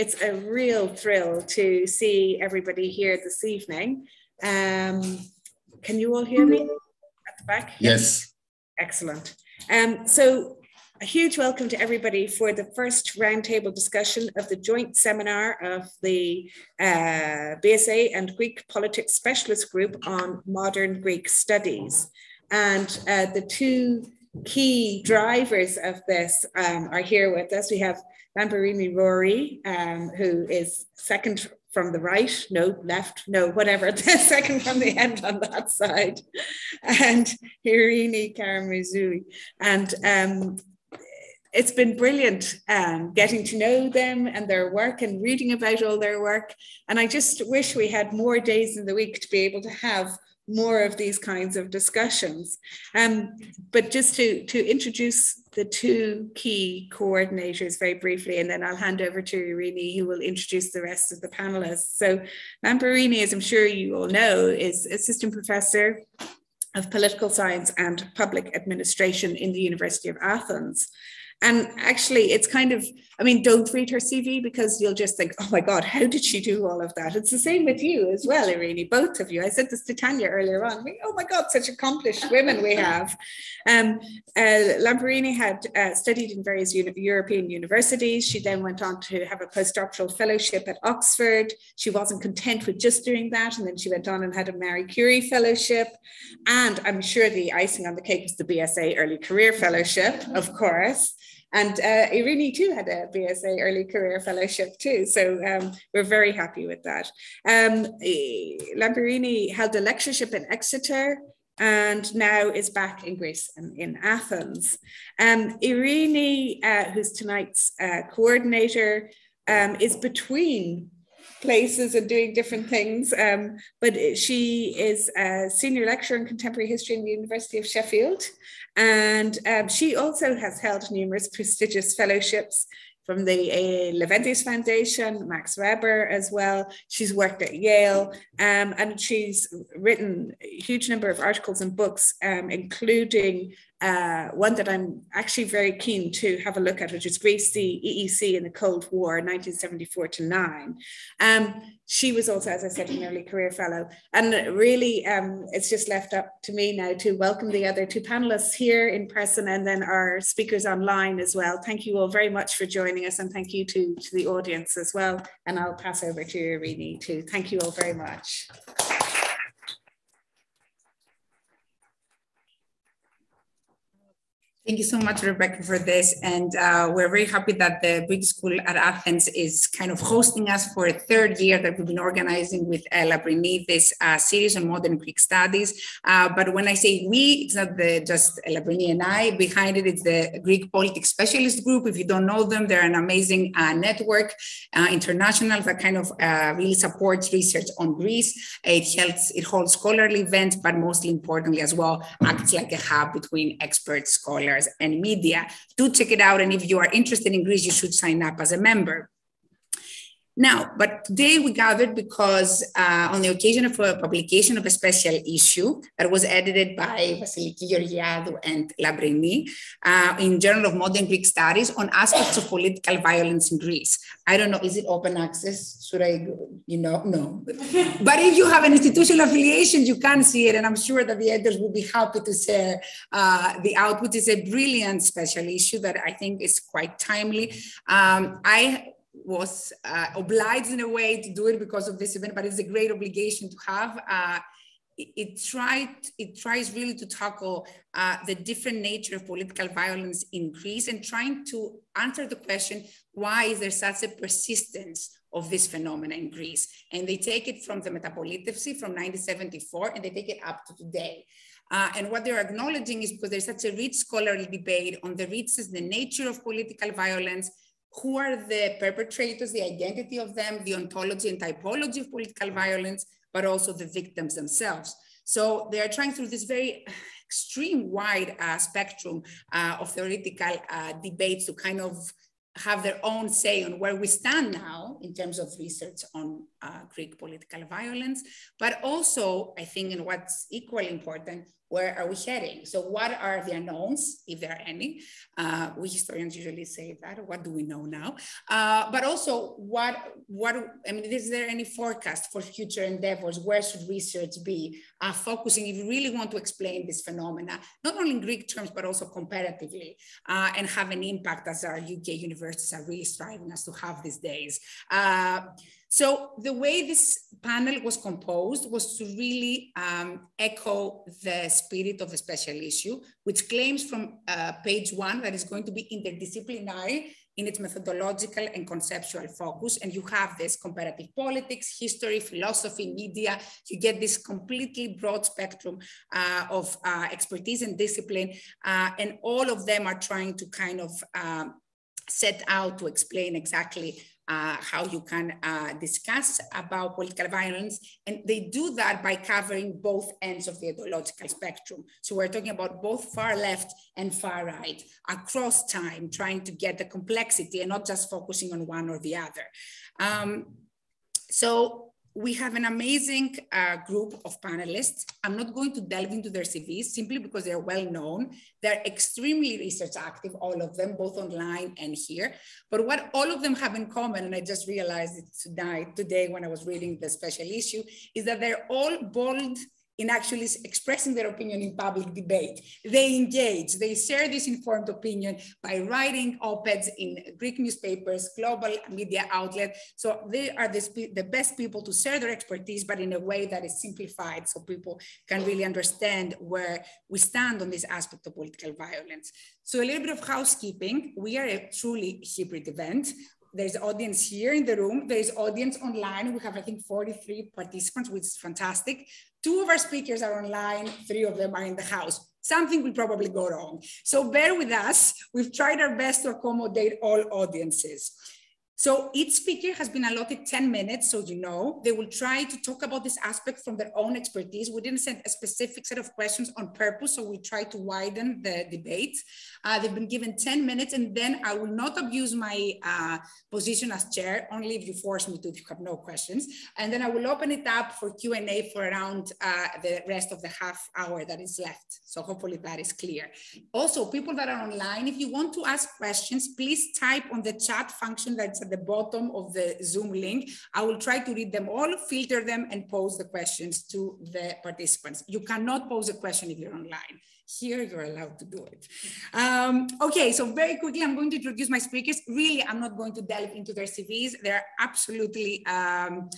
it's a real thrill to see everybody here this evening. Um, can you all hear me at the back? Yes. Excellent. Um, so a huge welcome to everybody for the first roundtable discussion of the joint seminar of the uh, BSA and Greek Politics Specialist Group on Modern Greek Studies. And uh, the two key drivers of this um, are here with us. We have Lamprini Rori, um, who is second from the right, no, left, no, whatever, the second from the end on that side, and Eirini Karamouzi. And um, it's been brilliant um, getting to know them and their work and reading about all their work. And I just wish we had more days in the week to be able to have more of these kinds of discussions. Um, but just to, to introduce the two key coordinators very briefly, and then I'll hand over to Irini, who will introduce the rest of the panelists. So Lamprini, as I'm sure you all know, is assistant professor of political science and public administration in the University of Athens. And actually, it's kind of, I mean, don't read her CV because you'll just think, oh my God, how did she do all of that? It's the same with you as well, Irini, both of you. I said this to Tanya earlier on. oh my God, such accomplished women we have. Um, uh, Lamprini had uh, studied in various uni European universities. She then went on to have a postdoctoral fellowship at Oxford. She wasn't content with just doing that. And then she went on and had a Marie Curie fellowship. And I'm sure the icing on the cake was the BSA Early Career Fellowship, of course. And uh, Irini too had a BSA Early Career Fellowship too. So um, we're very happy with that. Um, Lamprini held a lectureship in Exeter and now is back in Greece and in Athens. Um, Irini, uh, who's tonight's uh, coordinator, um, is between places and doing different things. Um, but she is a senior lecturer in contemporary history in the University of Sheffield. And um, she also has held numerous prestigious fellowships from the uh, Leventis Foundation, Max Weber as well. She's worked at Yale um, and she's written a huge number of articles and books, um, including uh, one that I'm actually very keen to have a look at, which is Greece, the EEC in the Cold War, 1974 to 9. Um, she was also, as I said, an early career fellow. And really, um, it's just left up to me now to welcome the other two panelists here in person and then our speakers online as well. Thank you all very much for joining us and thank you to, to the audience as well. And I'll pass over to Irini too. Thank you all very much. Thank you so much, Rebecca, for this. And uh, we're very happy that the British School at Athens is kind of hosting us for a third year that we've been organizing with uh, Lamprini, this uh, series on modern Greek studies. Uh, but when I say we, it's not the, just Lamprini and I. Behind it, it's the Greek Politics Specialist Group. If you don't know them, they're an amazing uh, network, uh, international, that kind of uh, really supports research on Greece. It helps, it holds scholarly events, but mostly importantly as well, acts like a hub between experts, scholars, and media. Do check it out. And if you are interested in Greece, you should sign up as a member. Now, but today we gathered because uh, on the occasion of a publication of a special issue that was edited by Vasiliki Georgiadou and Lamprini uh, in Journal of Modern Greek Studies on aspects of political violence in Greece. I don't know, is it open access? Should I, you know, no. but if you have an institutional affiliation, you can see it. And I'm sure that the editors will be happy to share uh, the output. It's a brilliant special issue that I think is quite timely. Um, I was uh, obliged in a way to do it because of this event, but it's a great obligation to have. Uh, it, tried, it tries really to tackle uh, the different nature of political violence in Greece and trying to answer the question, why is there such a persistence of this phenomenon in Greece? And they take it from the Metapolitefsi from 1974 and they take it up to today. Uh, and what they're acknowledging is because there's such a rich scholarly debate on the reaches, the nature of political violence, who are the perpetrators, the identity of them, the ontology and typology of political violence, but also the victims themselves. So they are trying through this very extreme wide uh, spectrum uh, of theoretical uh, debates to kind of have their own say on where we stand now in terms of research on uh, Greek political violence, but also I think, and what's equally important, where are we heading? So what are the unknowns, if there are any? Uh, we historians usually say that, what do we know now? Uh, but also what, what, I mean, is there any forecast for future endeavors? Where should research be uh, focusing if you really want to explain this phenomena, not only in Greek terms, but also comparatively uh, and have an impact as our UK universities are really striving us to have these days. So the way this panel was composed was to really um, echo the spirit of the special issue, which claims from uh, page one that is going to be interdisciplinary in its methodological and conceptual focus. And you have this comparative politics, history, philosophy, media. You get this completely broad spectrum uh, of uh, expertise and discipline. Uh, and all of them are trying to kind of um, set out to explain exactly uh, how you can uh, discuss about political violence. And they do that by covering both ends of the ideological spectrum. So we're talking about both far left and far right across time, trying to get the complexity and not just focusing on one or the other. Um, so we have an amazing uh, group of panelists. I'm not going to delve into their CVs simply because they're well known. They're extremely research active, all of them, both online and here. But what all of them have in common, and I just realized it tonight, today when I was reading the special issue, is that they're all bold in actually expressing their opinion in public debate. They engage, they share this informed opinion by writing op-eds in Greek newspapers, global media outlets. So they are the, the best people to share their expertise, but in a way that is simplified so people can really understand where we stand on this aspect of political violence. So a little bit of housekeeping. We are a truly hybrid event there's audience here in the room. There's audience online. We have, I think, 43 participants, which is fantastic. Two of our speakers are online, three of them are in the house. Something will probably go wrong. So bear with us. We've tried our best to accommodate all audiences. So each speaker has been allotted 10 minutes, so you know. They will try to talk about this aspect from their own expertise. We didn't send a specific set of questions on purpose, so we try to widen the debate. Uh, they've been given 10 minutes, and then I will not abuse my uh, position as chair, only if you force me to, if you have no questions. And then I will open it up for Q&A for around uh, the rest of the half hour that is left. So hopefully that is clear. Also, people that are online, if you want to ask questions, please type on the chat function that's the bottom of the Zoom link. I will try to read them all, filter them, and pose the questions to the participants. You cannot pose a question if you're online. Here, you're allowed to do it. Um, okay, so very quickly, I'm going to introduce my speakers. Really, I'm not going to delve into their CVs. They're absolutely um,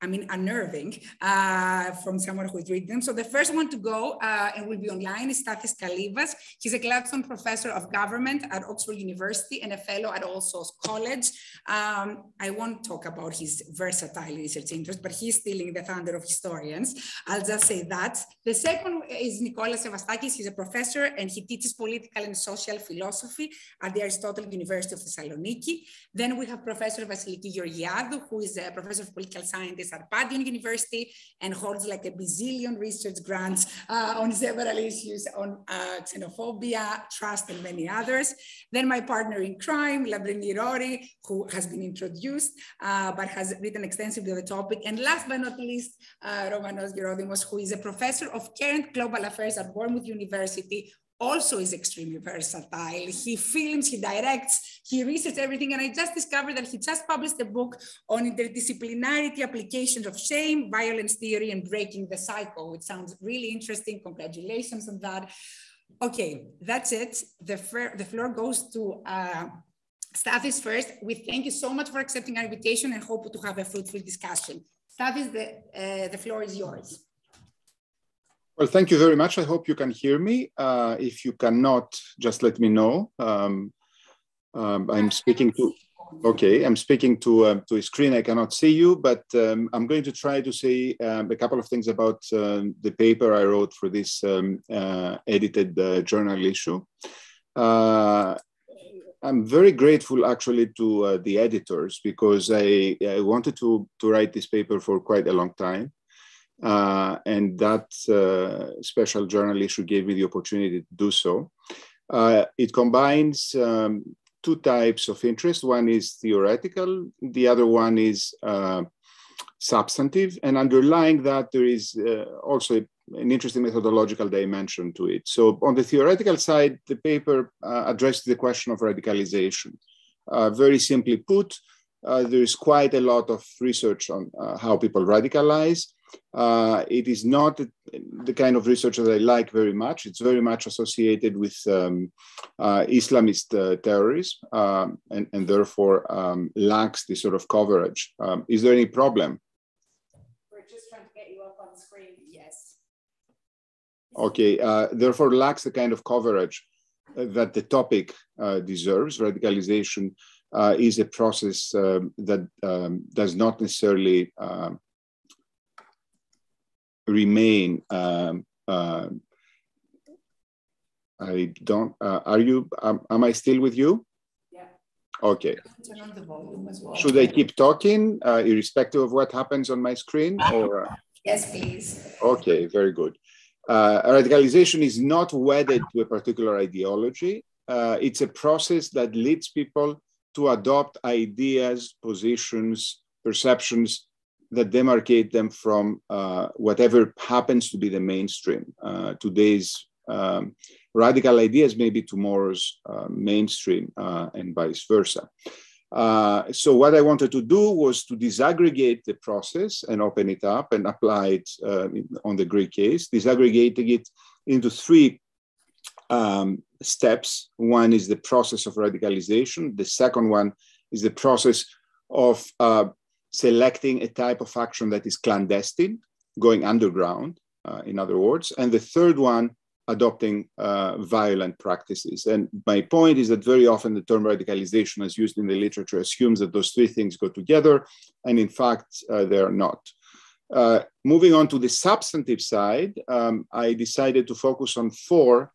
I mean, unnerving uh, from someone who is reading them. So the first one to go uh, and will be online is Stathis Kalyvas. He's a Gladstone Professor of Government at Oxford University and a fellow at All Souls College. Um, I won't talk about his versatile research interest, but he's stealing the thunder of historians. I'll just say that. The second is Nicolas Sevastakis. He's a professor and he teaches political and social philosophy at the Aristotle University of Thessaloniki. Then we have Professor Vasiliki Georgiadou, who is a professor of political science Panteion University and holds like a bazillion research grants uh, on several issues on uh, xenophobia, trust, and many others. Then my partner in crime, Lamprini Rori, who has been introduced, uh, but has written extensively on the topic. And last but not least, uh, Romanos Gerodimos, who is a professor of current global affairs at Bournemouth University, also is extremely versatile. He films, he directs, he researches everything. And I just discovered that he just published a book on interdisciplinarity applications of shame, violence theory, and breaking the cycle, which sounds really interesting. Congratulations on that. Okay, that's it. The, the floor goes to uh, Stathis first. We thank you so much for accepting our invitation and hope to have a fruitful discussion. Stathis, the, uh, the floor is yours. Well, thank you very much. I hope you can hear me. Uh, if you cannot, just let me know. Um, um, I'm speaking to, okay, I'm speaking to, uh, to a screen. I cannot see you, but um, I'm going to try to say um, a couple of things about uh, the paper I wrote for this um, uh, edited uh, journal issue. Uh, I'm very grateful actually to the editors because I, I wanted to, to write this paper for quite a long time. Uh, and that uh, special journal issue gave me the opportunity to do so. Uh, it combines um, two types of interest. One is theoretical, the other one is uh, substantive, and underlying that there is uh, also a an interesting methodological dimension to it. So on the theoretical side, the paper uh, addressed the question of radicalization. Very simply put, there is quite a lot of research on how people radicalize. Uh, it is not the kind of research that I like very much. It's very much associated with um, uh, Islamist uh, terrorism um, and, and, therefore um, lacks this sort of coverage. Um, is there any problem? We're just trying to get you up on screen. Yes. Okay, uh, therefore lacks the kind of coverage that the topic deserves. Radicalization uh, is a process um, that um, does not necessarily um, remain. Um, uh, I don't. Uh, are you? Um, am I still with you? Yeah. Okay. Turn on the volume as well. Should I keep talking, uh, irrespective of what happens on my screen, or? Yes, please. Okay. Very good. Uh, radicalization is not wedded to a particular ideology. Uh, it's a process that leads people to adopt ideas, positions, perceptions that demarcate them from uh, whatever happens to be the mainstream. Uh, today's um, radical ideas may be tomorrow's uh, mainstream uh, and vice versa. Uh, so what I wanted to do was to disaggregate the process and open it up and apply it uh, on the Greek case, disaggregating it into three um, steps. One is the process of radicalization. The second one is the process of uh, selecting a type of action that is clandestine, going underground, uh, in other words. And the third one, adopting uh, violent practices. And my point is that very often the term radicalization, as used in the literature, assumes that those three things go together. And in fact, uh, they are not. Uh, moving on to the substantive side, um, I decided to focus on four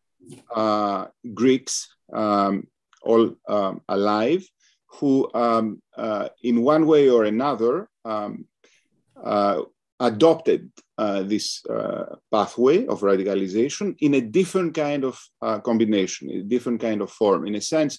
uh, Greeks, um, all um, alive, who, um, uh, in one way or another, um, uh, adopted uh, this uh, pathway of radicalization in a different kind of uh, combination, in a different kind of form. In a sense,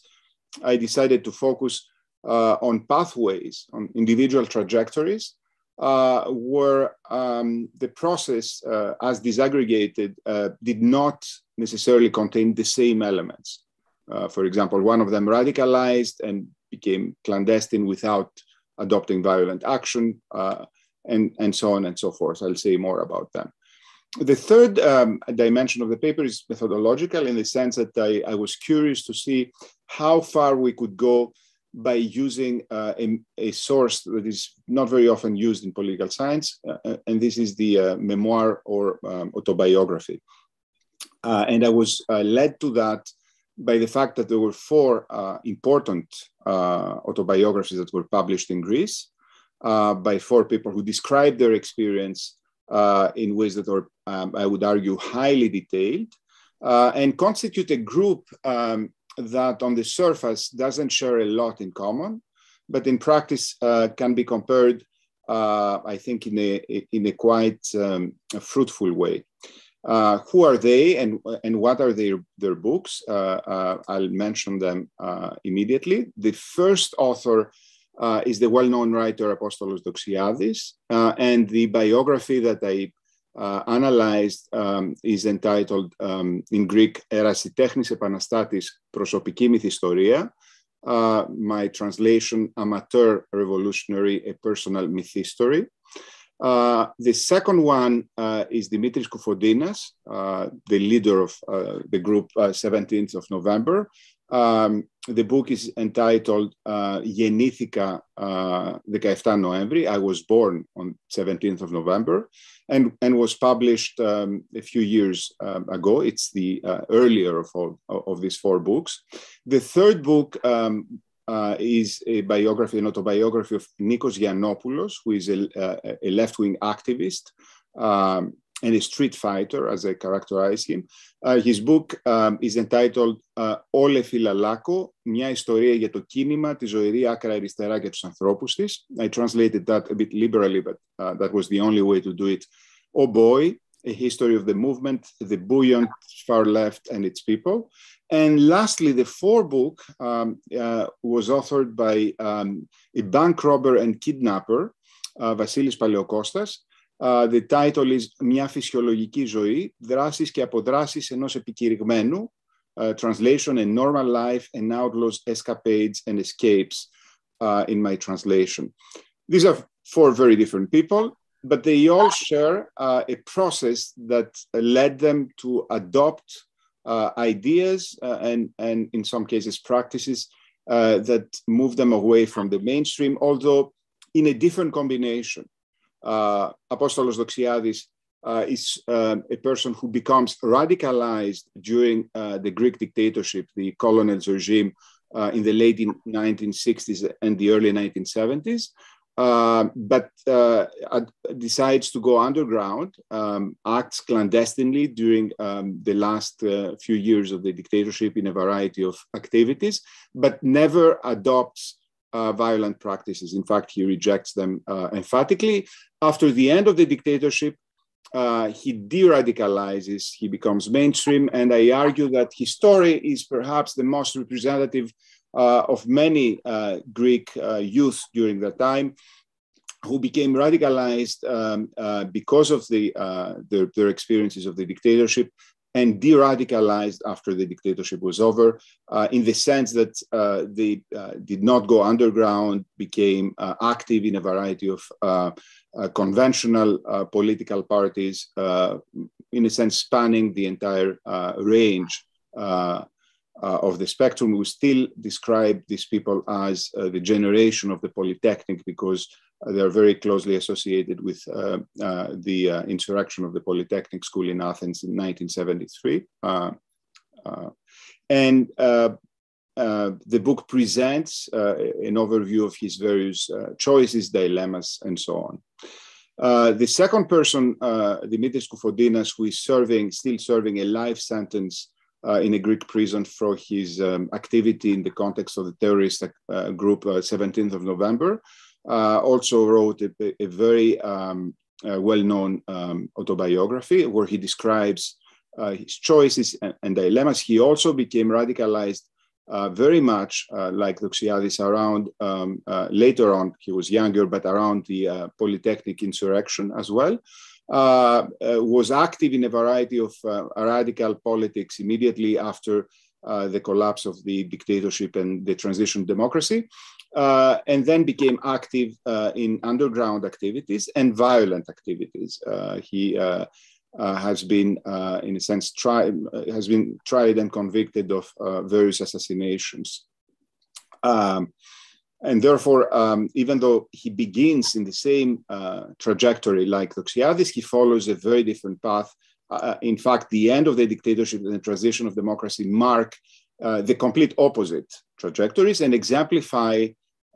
I decided to focus on pathways, on individual trajectories uh, where um, the process, uh, as disaggregated, uh, did not necessarily contain the same elements. Uh, for example, one of them radicalized and became clandestine without adopting violent action, uh, and, and so on and so forth. I'll say more about them. The third um, dimension of the paper is methodological in the sense that I, I was curious to see how far we could go by using uh, a, a, source that is not very often used in political science, uh, uh, and this is the uh, memoir or um, autobiography. Uh, and I was led to that by the fact that there were four important autobiographies that were published in Greece by four people who described their experience in ways that are, um, I would argue, highly detailed. and constitute a group um, that on the surface doesn't share a lot in common, but in practice uh, can be compared, uh, I think, in a, in a quite um, a fruitful way. Uh, who are they and, and what are their, their books? Uh, uh I'll mention them uh, immediately. The first author uh, is the well known writer Apostolos Doxiadis, and the biography that I analyzed um, is entitled um, in Greek Erasitechnis Epanastatis Prosopiki Mythistoria. my translation, Amateur Revolutionary, A Personal Myth History. Uh, the second one uh, is Dimitris Koufontinas, uh, the leader of uh, the group uh, 17th of November. Um, the book is entitled uh, uh (The uh, 17 November. I was born on 17th of November and, and was published um, a few years um, ago. It's the uh, earlier of, all, of these four books. The third book um, uh, is a biography, an autobiography of Nikos Giannopoulos, who is a, a left-wing activist um, and a street fighter, as I characterize him. Uh, his book um, is entitled uh, «Όλε Φιλαλάκο, μια ιστορία για το κίνημα, τη ζωηρή άκρα αριστερά και τους ανθρώπους της». I translated that a bit liberally, but uh, that was the only way to do it. Oh boy, a history of the movement, the buoyant far left and its people. And lastly, the fourth book um, uh, was authored by um, a bank robber and kidnapper, uh, Vasilis Paleokostas, Uh, the title is «Μια φυσιολογική ζωή, δράσεις και αποδράσεις ενός επικηρυγμένου, uh, translation and normal life and outlaws, escapades and escapes uh, in my translation. These are four very different people, but they all share uh, a process that led them to adopt uh, ideas uh, and, and in some cases practices uh, that move them away from the mainstream, although in a different combination. Uh, Apostolos Doxiadis uh, is uh, a person who becomes radicalized during uh, the Greek dictatorship, the colonel's regime uh, in the late 1960s and the early 1970s. Uh, but decides to go underground, um, acts clandestinely during um, the last few years of the dictatorship in a variety of activities, but never adopts uh, violent practices. In fact, he rejects them uh, emphatically. After the end of the dictatorship, uh, he de-radicalizes, he becomes mainstream, and I argue that his story is perhaps the most representative uh, of many uh, Greek uh, youth during that time who became radicalized um, uh, because of the, uh, their, their, experiences of the dictatorship and de-radicalized after the dictatorship was over, uh, in the sense that uh, they uh, did not go underground, became uh, active in a variety of uh, uh, conventional political parties, in a sense spanning the entire range of the spectrum. We still describe these people as the generation of the Polytechnic because uh, they are very closely associated with uh, uh, the insurrection of the Polytechnic School in Athens in 1973. and uh, the book presents uh, an overview of his various uh, choices, dilemmas, and so on. the second person, Dimitris Koufontinas, who is serving, still serving a life sentence in a Greek prison for his um, activity in the context of the terrorist group 17th of November, uh, also wrote a, a very um, uh, well-known um, autobiography where he describes uh, his choices and, and, dilemmas. He also became radicalized uh, very much uh, like Doxiadis around um, uh, later on. He was younger, but around the Polytechnic insurrection as well. Was active in a variety of radical politics immediately after uh, the collapse of the dictatorship and the transition democracy, uh, and then became active uh, in underground activities and violent activities. Uh, he uh, has been, in a sense, tried has been tried and convicted of various assassinations. Um, and therefore, um, even though he begins in the same trajectory like Doxiadis, he follows a very different path uh, in fact, the end of the dictatorship and the transition of democracy mark uh, the complete opposite trajectories and exemplify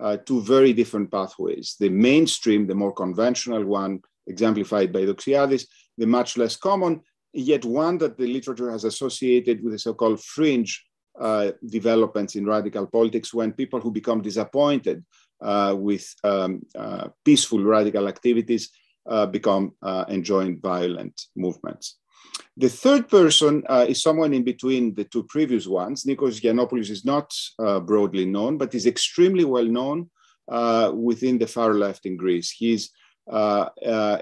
uh, two very different pathways. The mainstream, the more conventional one, exemplified by Doxiadis, the much less common, yet one that the literature has associated with the so-called fringe uh, developments in radical politics when people who become disappointed uh, with um, uh, peaceful radical activities uh, become uh, and join violent movements. The third person uh, is someone in between the two previous ones. Nikos Giannopoulos is not uh, broadly known, but is extremely well known uh, within the far left in Greece. He's uh,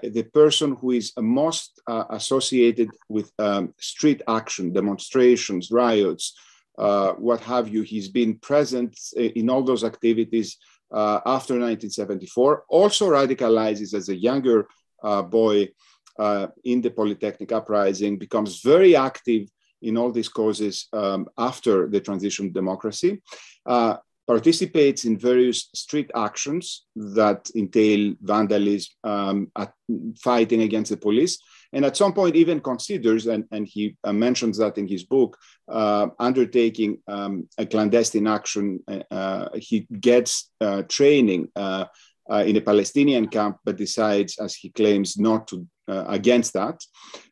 the person who is most associated with um, street action, demonstrations, riots, what have you. He's been present in all those activities uh, after 1974, also radicalizes as a younger uh, boy uh, in the Polytechnic uprising, becomes very active in all these causes um, after the transition to democracy, uh, participates in various street actions that entail vandalism, um, fighting against the police, and at some point even considers, and, and he uh, mentions that in his book, uh, undertaking um, a clandestine action. Uh, he gets uh, training uh, uh, in a Palestinian camp, but decides, as he claims, not to against that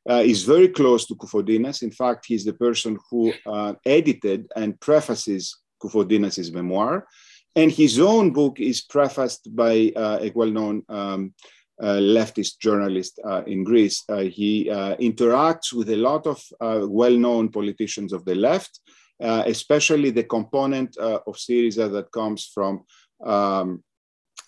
that. is very close to Koufontinas. In fact, he's the person who edited and prefaces Koufontinas' memoir. And his own book is prefaced by a well-known um, uh, leftist journalist uh, in Greece. Uh, he interacts with a lot of well-known politicians of the left, especially the component of Syriza that comes from um,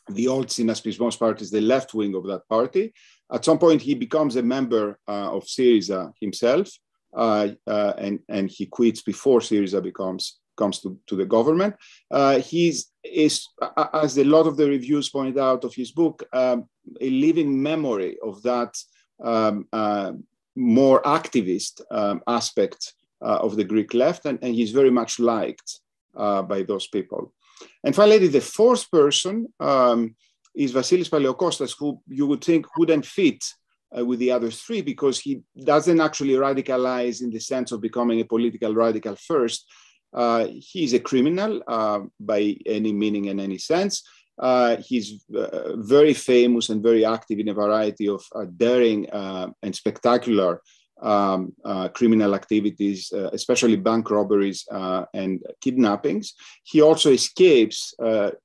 the old Synaspismos party is the left wing of that party. At some point, he becomes a member of Syriza himself, and, and he quits before Syriza becomes comes to, to the government. Uh, he's is, as a lot of the reviews point out of his book, um, a living memory of that um, uh, more activist um, aspect uh, of the Greek left, and, and he's very much liked uh, by those people. And finally, the fourth person um, is Vasilis Paleokostas, who you would think wouldn't fit uh, with the other three because he doesn't actually radicalize in the sense of becoming a political radical first, uh, he's a criminal uh, by any meaning and any sense. Uh, he's uh, very famous and very active in a variety of uh, daring uh, and spectacular um, criminal activities, especially bank robberies and kidnappings. He also escapes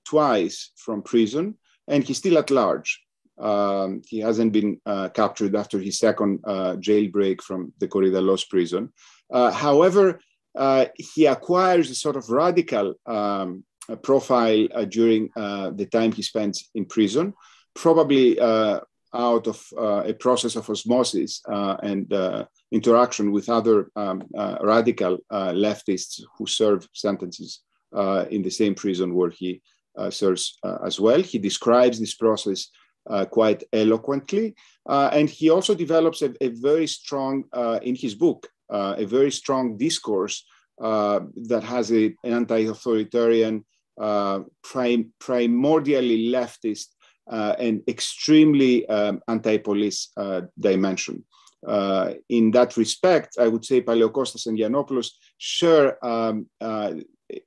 twice from prison, and he's still at large. Um, he hasn't been captured after his second jailbreak from the Korydallos prison. however, uh, he acquires a sort of radical um, profile uh, during uh, the time he spent in prison, probably uh, out of a process of osmosis and interaction with other um, radical leftists who serve sentences in the same prison where he serves as well. He describes this process uh, quite eloquently. Uh, and he also develops a, a very strong, uh, in his book, a very strong discourse that has a, an anti-authoritarian, uh, prim primordially leftist, uh, and extremely um, anti-police dimension. Uh, in that respect, I would say Paleokostas and Yiannopoulos share um, uh,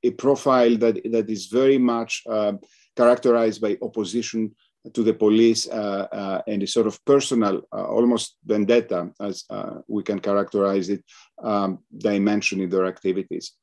a profile that, that is very much uh, characterized by opposition to the police uh, uh, and a sort of personal, uh, almost vendetta, as we can characterize it, um, dimension in their activities.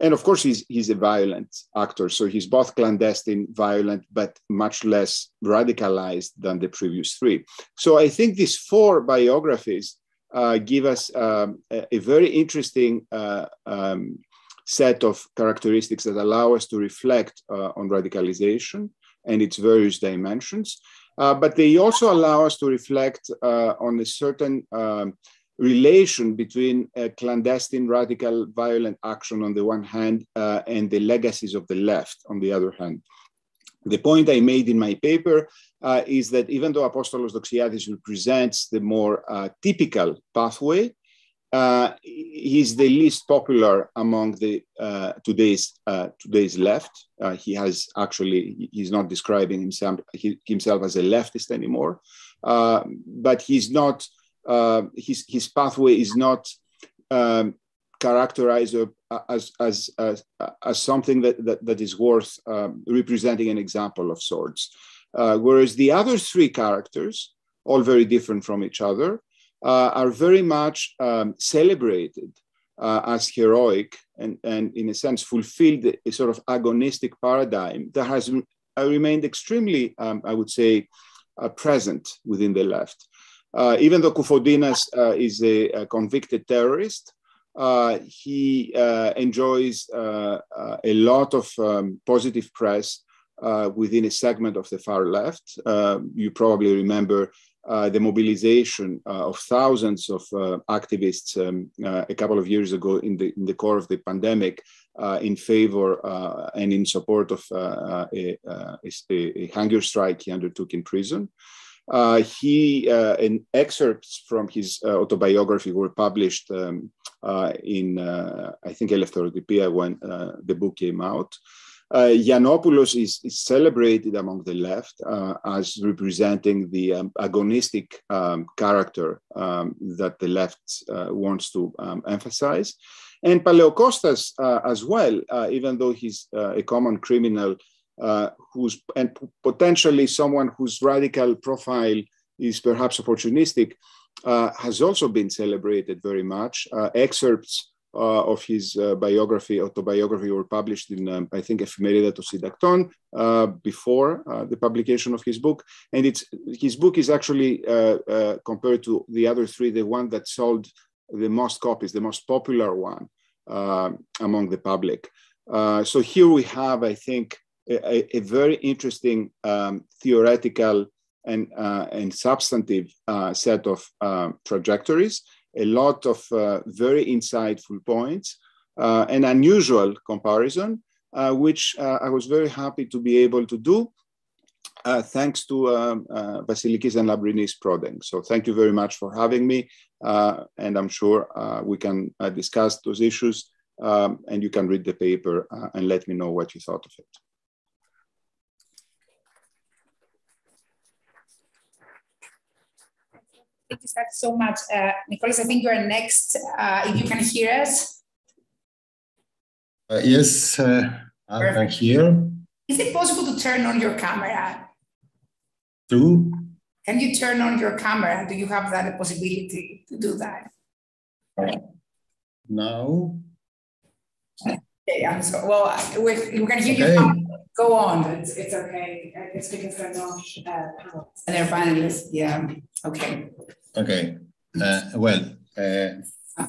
And of course, he's, he's a violent actor. So he's both clandestine, violent, but much less radicalized than the previous three. So I think these four biographies uh, give us um, a, a, very interesting uh, um, set of characteristics that allow us to reflect uh, on radicalization and its various dimensions. Uh, but they also allow us to reflect uh, on a certain um, relation between clandestine, radical, violent action on the one hand uh, and the legacies of the left on the other hand. The point I made in my paper uh, is that even though Apostolos Doxiadis represents the more uh, typical pathway, uh, he's the least popular among the uh, today's uh, today's left. Uh, he has actually he's not describing himself he, himself as a leftist anymore, uh, but he's not uh, his his pathway is not um, characterized as as as, as something that, that, that is worth um, representing an example of sorts. whereas the other three characters, all very different from each other, uh, are very much um, celebrated uh, as heroic and, and, in a sense, fulfilled a sort of agonistic paradigm that has uh, remained extremely, um, I would say, uh, present within the left. Uh, even though Koufontinas uh, is a, convicted terrorist, he enjoys a lot of um, positive press within a segment of the far left. you probably remember uh, the mobilization uh, of thousands of uh, activists um, uh, a couple of years ago in the, in the core of the pandemic uh, in favor and in support of a, a, a, hunger strike he undertook in prison. He, in excerpts from his autobiography were published um, in, I think, Eleftherotypia when the book came out. Uh, Yiannopoulos is, is, celebrated among the left uh, as representing the um, agonistic um, character um, that the left uh, wants to um, emphasize. And Paleokostas uh, as well, uh, even though he's uh, a common criminal uh, who's and potentially someone whose radical profile is perhaps opportunistic, has also been celebrated very much. excerpts uh, of his uh, biography, autobiography, were published in, um, I think, Efimerida ton Syntakton uh, before the publication of his book. And it's, his book is actually, compared to the other three, the one that sold the most copies, the most popular one among the public. so here we have, I think, a, a very interesting um, theoretical and, uh, and substantive uh, set of uh, trajectories, a lot of uh, very insightful points, uh, an unusual comparison, uh, which I was very happy to be able to do. thanks to um, and Labrinis Prodeng. So thank you very much for having me. and I'm sure we can discuss those issues um, and you can read the paper and let me know what you thought of it. Thank you so much. Uh, Nicholas, I think you're next, uh, if you can hear us. Uh, yes, uh, I'm here. Is it possible to turn on your camera? To? Can you turn on your camera? Do you have that possibility to do that? No. Okay, I'm so, well, we, we can hear okay. you. Go on. It's, it's okay. It's because they're not uh, panelists. And they're panelists, yeah. Okay. Okay. Uh, well, uh,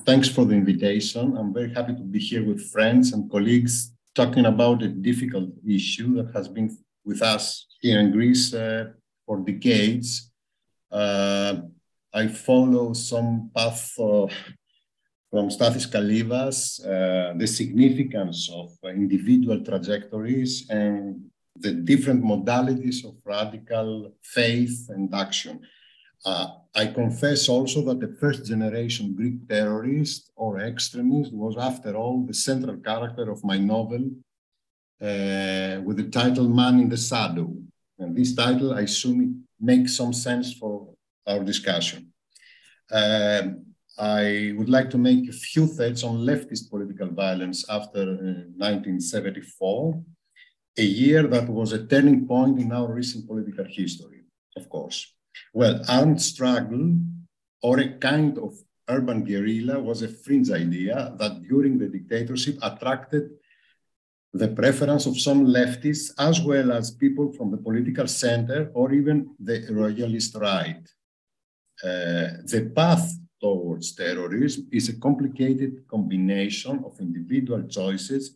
thanks for the invitation. I'm very happy to be here with friends and colleagues talking about a difficult issue that has been with us here in Greece uh, for decades. Uh, I follow some path from Stathis Kalyvas, uh, the significance of individual trajectories and the different modalities of radical faith and action. Uh, I confess also that the first generation Greek terrorist or extremist was, after all, the central character of my novel uh, with the title Man in the Shadow. And this title, I assume, it makes some sense for our discussion. Um, I would like to make a few thoughts on leftist political violence after uh, 1974, a year that was a turning point in our recent political history, of course. Well, armed struggle or a kind of urban guerrilla was a fringe idea that during the dictatorship attracted the preference of some leftists as well as people from the political center or even the royalist right. Uh, the path towards terrorism is a complicated combination of individual choices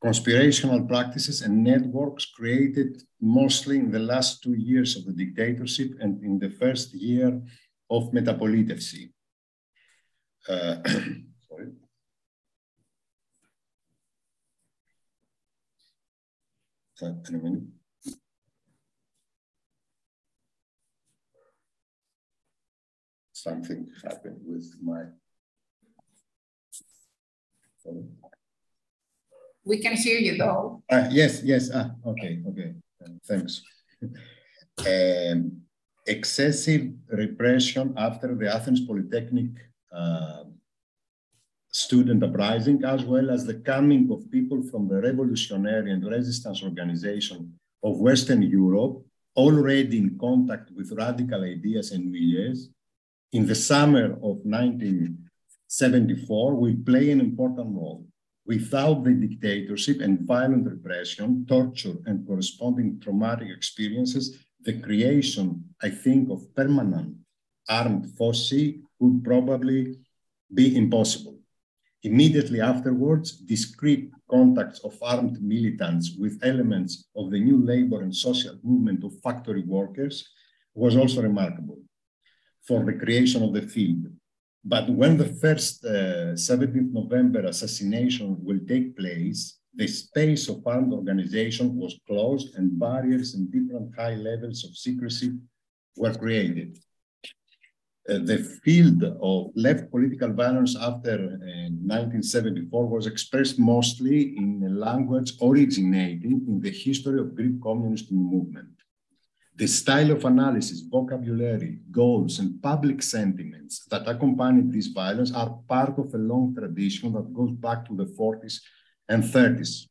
conspirational practices and networks created mostly in the last two years of the dictatorship and in the first year of metapolitefsi. Uh, sorry. Uh. Something happened with my. We can hear you though. Uh, yes, yes. Ah, okay, okay. Thanks. um, excessive repression after the Athens Polytechnic uh, student uprising, as well as the coming of people from the revolutionary and resistance organization of Western Europe, already in contact with radical ideas and milieus, in the summer of 1974 will play an important role. Without the dictatorship and violent repression, torture, and corresponding traumatic experiences, the creation, I think, of permanent armed foci would probably be impossible. Immediately afterwards, discrete contacts of armed militants with elements of the new labor and social movement of factory workers was also remarkable for the creation of the field. But when the first uh, 17th November assassination will take place, the space of armed organization was closed and barriers and different high levels of secrecy were created. Uh, the field of left political violence after uh, 1974 was expressed mostly in a language originating in the history of Greek communist movement. The style of analysis, vocabulary, goals, and public sentiments that accompanied this violence are part of a long tradition that goes back to the 40s and 30s.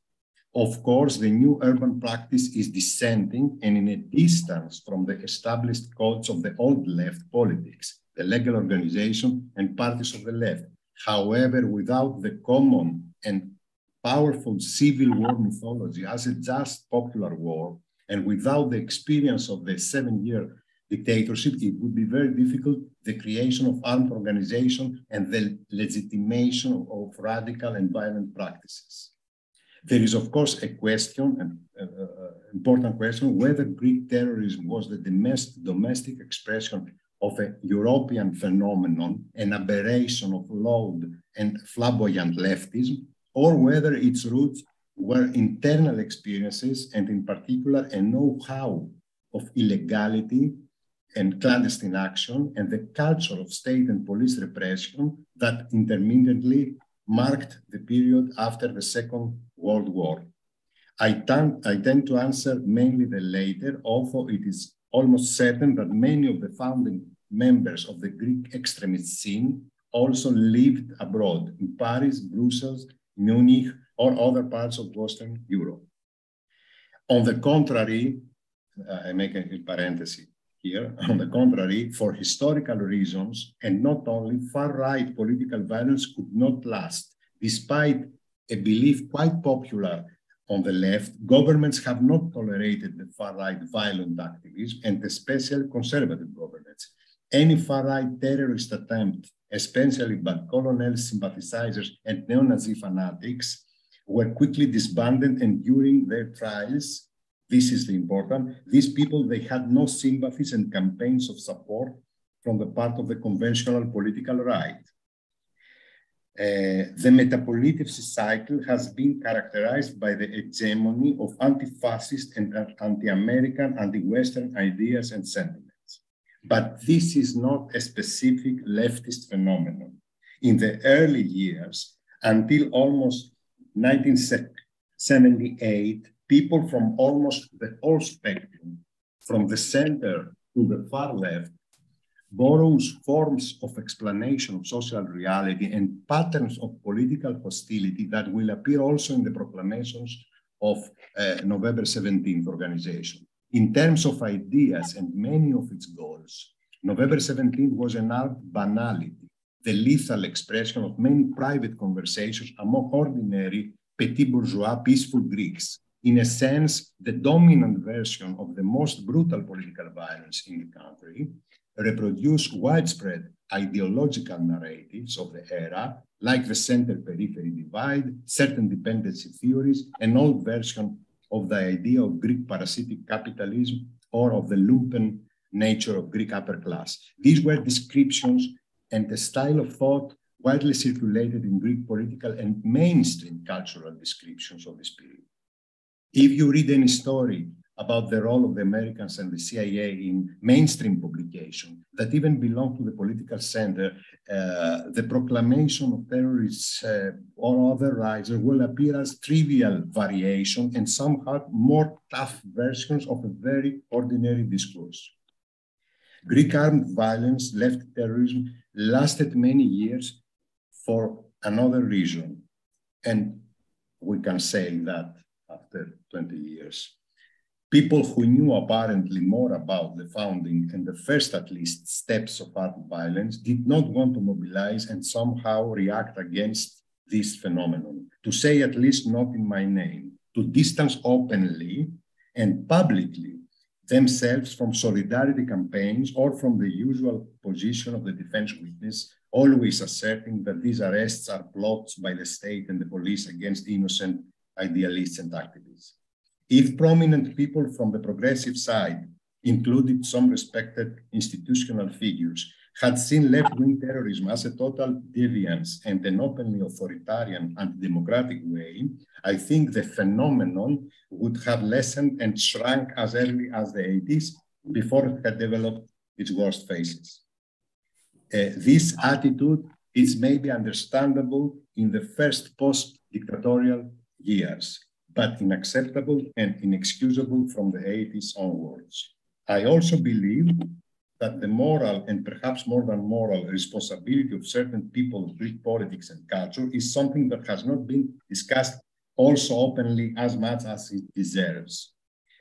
Of course, the new urban practice is dissenting and in a distance from the established codes of the old left politics, the legal organization and parties of the left. However, without the common and powerful civil war mythology as a just popular war, and without the experience of the seven year dictatorship, it would be very difficult the creation of armed organization and the legitimation of radical and violent practices. There is, of course, a question and uh, uh important question whether Greek terrorism was the domestic expression of a European phenomenon, an aberration of loud and flamboyant leftism, or whether its roots were internal experiences and, in particular, a know how of illegality and clandestine action and the culture of state and police repression that intermittently marked the period after the Second World War. I, tend, I tend to answer mainly the later, although it is almost certain that many of the founding members of the Greek extremist scene also lived abroad in Paris, Brussels, Munich, or other parts of Western Europe. On the contrary, uh, I make a parenthesis here, on the contrary, for historical reasons, and not only, far-right political violence could not last, despite a belief quite popular on the left, governments have not tolerated the far-right violent activism, and especially conservative governments. Any far-right terrorist attempt, especially by colonel sympathizers and neo-Nazi fanatics, were quickly disbanded and during their trials, this is the important, these people, they had no sympathies and campaigns of support from the part of the conventional political right. Uh, the metapolitefsi cycle has been characterized by the hegemony of anti-fascist and anti-American, anti-Western ideas and sentiments. But this is not a specific leftist phenomenon. In the early years, until almost 1978, people from almost the whole spectrum, from the center to the far left, borrows forms of explanation of social reality and patterns of political hostility that will appear also in the proclamations of uh, November 17th organization. In terms of ideas and many of its goals, November 17th was an art banality, the lethal expression of many private conversations among ordinary petit bourgeois peaceful Greeks. In a sense, the dominant version of the most brutal political violence in the country, reproduce widespread ideological narratives of the era, like the center-periphery divide, certain dependency theories, an old version of the idea of Greek parasitic capitalism or of the lumpen nature of Greek upper class. These were descriptions and a style of thought widely circulated in Greek political and mainstream cultural descriptions of this period. If you read any story about the role of the Americans and the CIA in mainstream publication that even belong to the political center, uh, the proclamation of terrorists uh, or other rights will appear as trivial variation and somehow more tough versions of a very ordinary discourse. Greek armed violence, left terrorism lasted many years for another reason. And we can say that after 20 years. People who knew apparently more about the founding and the first, at least, steps of armed violence did not want to mobilize and somehow react against this phenomenon, to say at least not in my name, to distance openly and publicly themselves from solidarity campaigns or from the usual position of the defense witness, always asserting that these arrests are plots by the state and the police against innocent idealists and activists. If prominent people from the progressive side, including some respected institutional figures, had seen left-wing terrorism as a total deviance and an openly authoritarian and democratic way, I think the phenomenon would have lessened and shrunk as early as the 80s before it had developed its worst phases. Uh, this attitude is maybe understandable in the first post-dictatorial years but unacceptable and inexcusable from the 80s onwards. I also believe that the moral and perhaps more than moral responsibility of certain people of Greek politics and culture is something that has not been discussed also openly as much as it deserves.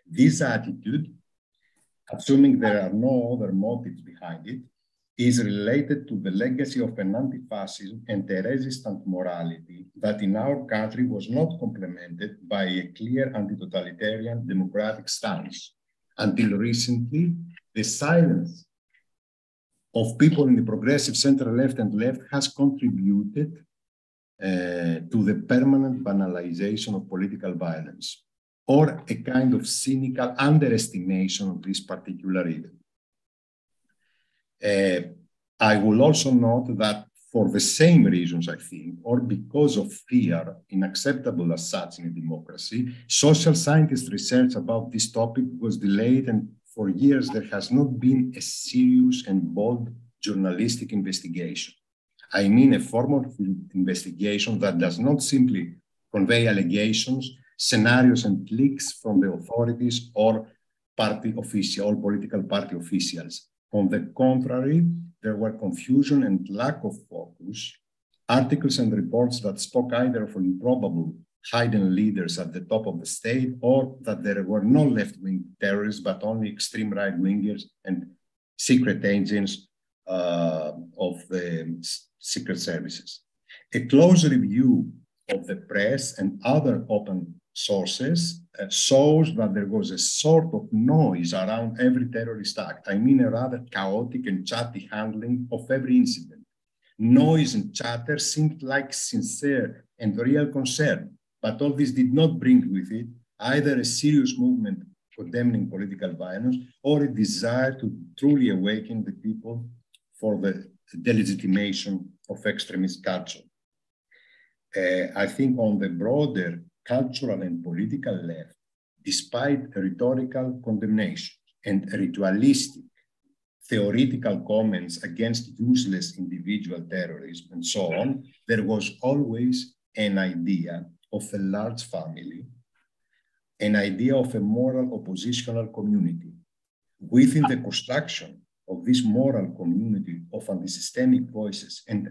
This attitude, assuming there are no other motives behind it, is related to the legacy of an anti-fascism and a resistant morality that in our country was not complemented by a clear anti-totalitarian democratic stance. Until recently, the silence of people in the progressive center left and left has contributed uh, to the permanent banalization of political violence. or a kind of cynical underestimation of this particular event. Uh, I will also note that for the same reasons, I think, or because of fear, unacceptable as such in a democracy, social scientist research about this topic was delayed, and for years there has not been a serious and bold journalistic investigation. I mean a formal investigation that does not simply convey allegations, scenarios, and leaks from the authorities or party official political party officials. On the contrary, there were confusion and lack of focus, articles and reports that spoke either of improbable hidden leaders at the top of the state or that there were no left-wing terrorists, but only extreme right-wingers and secret agents uh, of the secret services. A close review of the press and other open sources uh, shows that there was a sort of noise around every terrorist act. I mean, a rather chaotic and chatty handling of every incident. Noise and chatter seemed like sincere and real concern, but all this did not bring with it either a serious movement condemning political violence or a desire to truly awaken the people for the delegitimation of extremist culture. Uh, I think on the broader cultural and political left, despite rhetorical condemnation and ritualistic theoretical comments against useless individual terrorism and so on, there was always an idea of a large family, an idea of a moral oppositional community. Within the construction of this moral community of anti-systemic voices and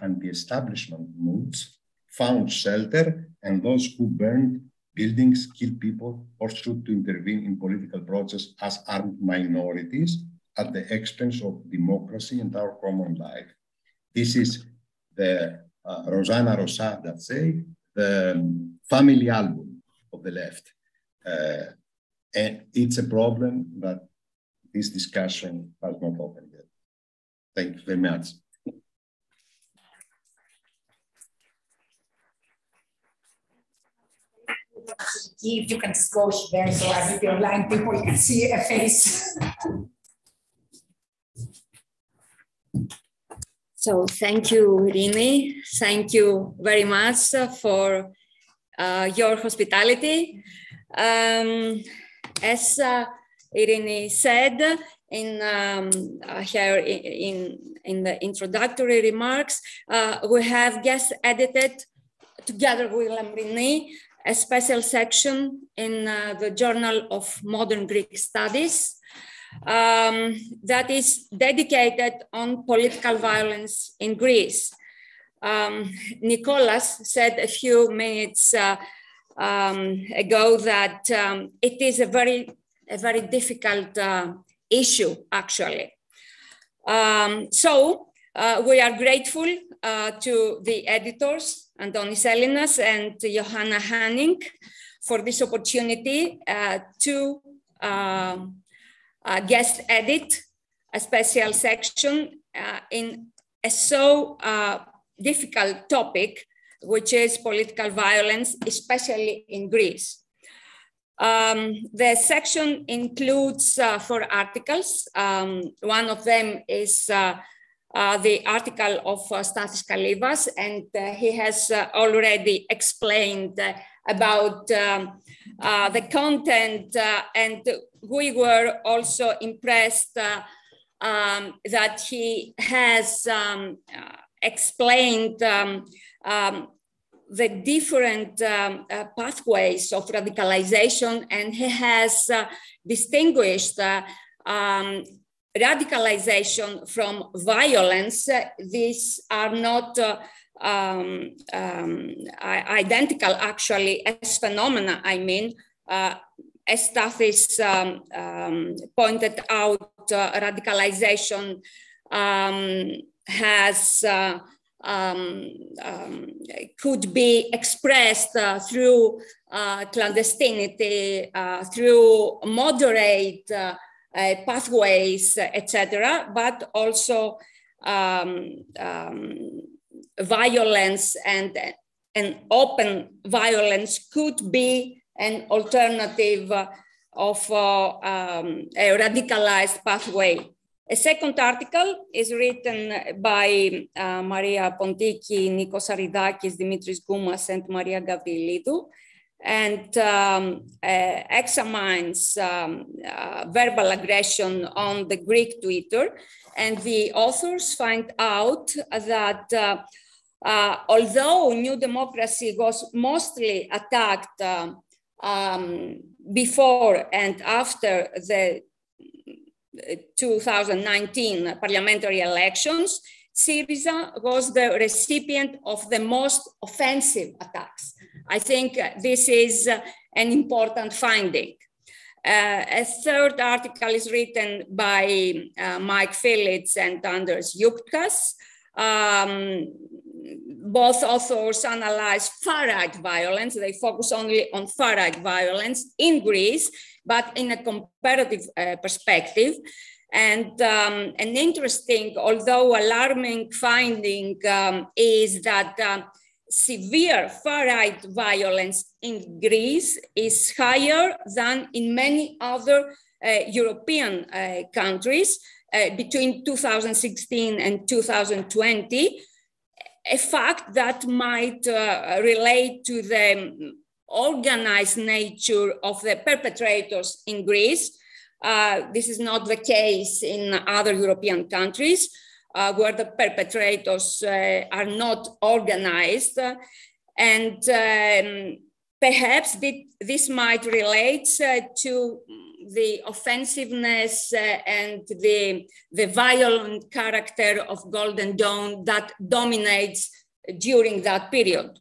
anti-establishment moods, found shelter, and those who burned buildings, killed people, or sought to intervene in political process as armed minorities at the expense of democracy and our common life. This is the uh, Rossana Rossanda say, the um, family album of the left. Uh, and it's a problem that this discussion has not opened yet. Thank you very much. If you can squash there so as the online people can see a face. So thank you, Rini. Thank you very much for uh, your hospitality. Um, as uh, Eirini said in um, uh, in, in the introductory remarks, uh, we have guest edited together with Lamprini a special section in uh, the Journal of Modern Greek Studies um, that is dedicated on political violence in Greece. Um, Nicholas said a few minutes uh, um, ago that um, it is a very, a very difficult uh, issue, actually. Um, so uh, we are grateful uh, to the editors Antonis Ellinas and Johanna Hanink for this opportunity uh, to uh, uh, guest edit a special section uh, in a so uh, difficult topic, which is political violence, especially in Greece. Um, the section includes uh, four articles. Um, one of them is uh, the article of uh, Stathis Kalyvas, and uh, he has uh, already explained uh, about um, uh, the content, and we were also impressed um, that he has um, explained um, um, the different um, pathways of radicalization, and he has distinguished um, radicalization from violence, these are not uh, um, um, identical actually as phenomena, I mean, uh, as Stathis um, um, pointed out, uh, radicalization um, has uh, um, could be expressed uh, through uh, clandestinity, uh, through moderate pathways, etc., but also violence and, and open violence could be an alternative of um, a radicalized pathway. A second article is written by uh, Maria Pontiki, Nikos Aridakis, Dimitris Goumas, and Maria Gavrilidou, and um, uh, examines um, uh, verbal aggression on the Greek Twitter. And the authors find out that uh, although New Democracy was mostly attacked uh, um, before and after the 2019 parliamentary elections, Syriza was the recipient of the most offensive attacks. I think this is an important finding. Uh, a third article is written by uh, Mike Phillips and Anders Jupskås. Um, both authors analyze far-right violence. They focus only on far-right violence in Greece, but in a comparative uh, perspective. And um, an interesting, although alarming finding um, is that uh, severe far-right violence in Greece is higher than in many other uh, European uh, countries uh, between 2016 and 2020, a fact that might uh, relate to the organized nature of the perpetrators in Greece. Uh, this is not the case in other European countries uh, where the perpetrators uh, are not organized. And um, perhaps this might relate uh, to the offensiveness uh, and the, the violent character of Golden Dawn that dominates during that period.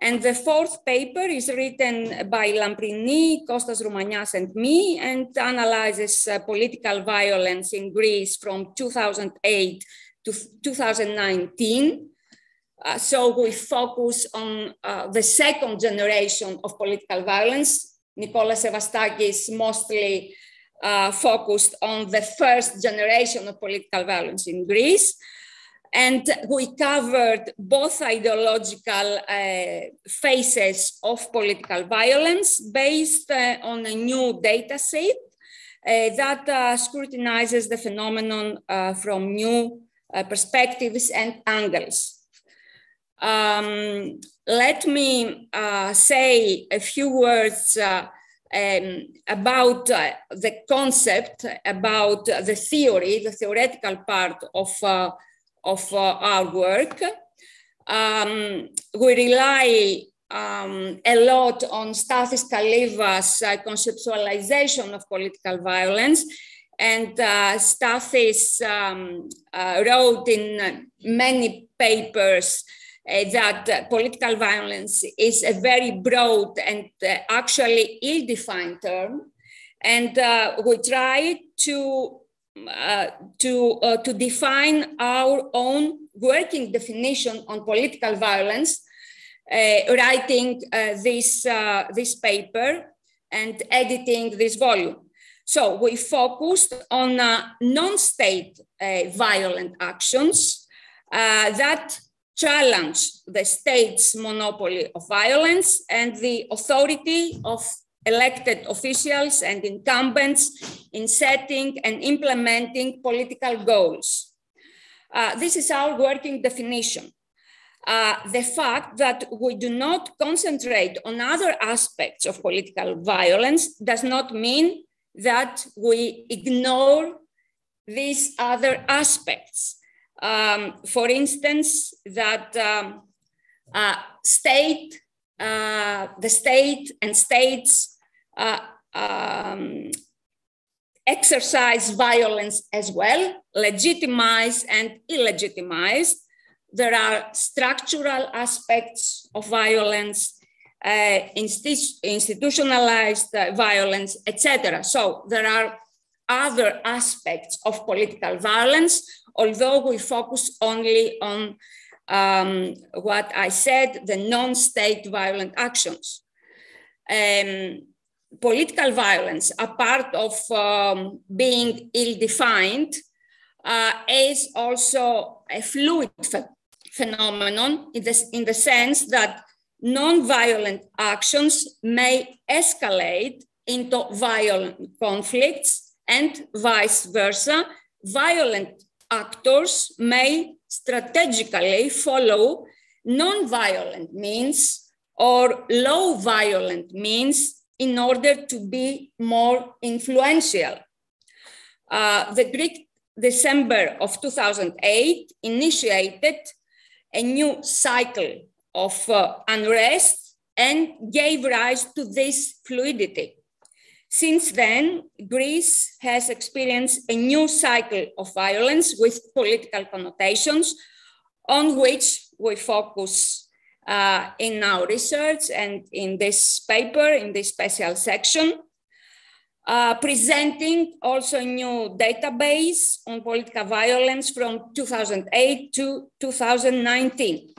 And the fourth paper is written by Lamprini, Kostas Roumanias, and me, and analyzes uh, political violence in Greece from 2008 to 2019. Uh, so we focus on uh, the second generation of political violence, Nicolas Sevastakis mostly uh, focused on the first generation of political violence in Greece. And we covered both ideological uh, phases of political violence based uh, on a new data set uh, that uh, scrutinizes the phenomenon uh, from new perspectives and angles. Um, let me uh, say a few words uh, um, about uh, the concept, about the theory, the theoretical part of, uh, of uh, our work. Um, we rely um, a lot on Stathis Kalyvas' uh, conceptualization of political violence. And uh, Stathis um, wrote in many papers uh, that uh, political violence is a very broad and uh, actually ill-defined term. And we try to, to, to define our own working definition on political violence, writing this, this paper and editing this volume. So we focused on uh, non-state uh, violent actions uh, that challenge the state's monopoly of violence and the authority of elected officials and incumbents in setting and implementing political goals. Uh, this is our working definition. Uh, the fact that we do not concentrate on other aspects of political violence does not mean that we ignore these other aspects um, for instance, that um, uh, state, uh, the state and states uh, um, exercise violence as well, legitimized and illegitimized. There are structural aspects of violence, uh, institutionalized uh, violence, etc. So there are other aspects of political violence although we focus only on um, what I said, the non-state violent actions. Um, political violence, a part of um, being ill-defined, uh, is also a fluid ph phenomenon in the, in the sense that non-violent actions may escalate into violent conflicts and vice versa. Violent actors may strategically follow non-violent means or low violent means in order to be more influential. Uh, the Greek December of 2008 initiated a new cycle of uh, unrest and gave rise to this fluidity. Since then, Greece has experienced a new cycle of violence with political connotations on which we focus uh, in our research and in this paper, in this special section, uh, presenting also a new database on political violence from 2008 to 2019.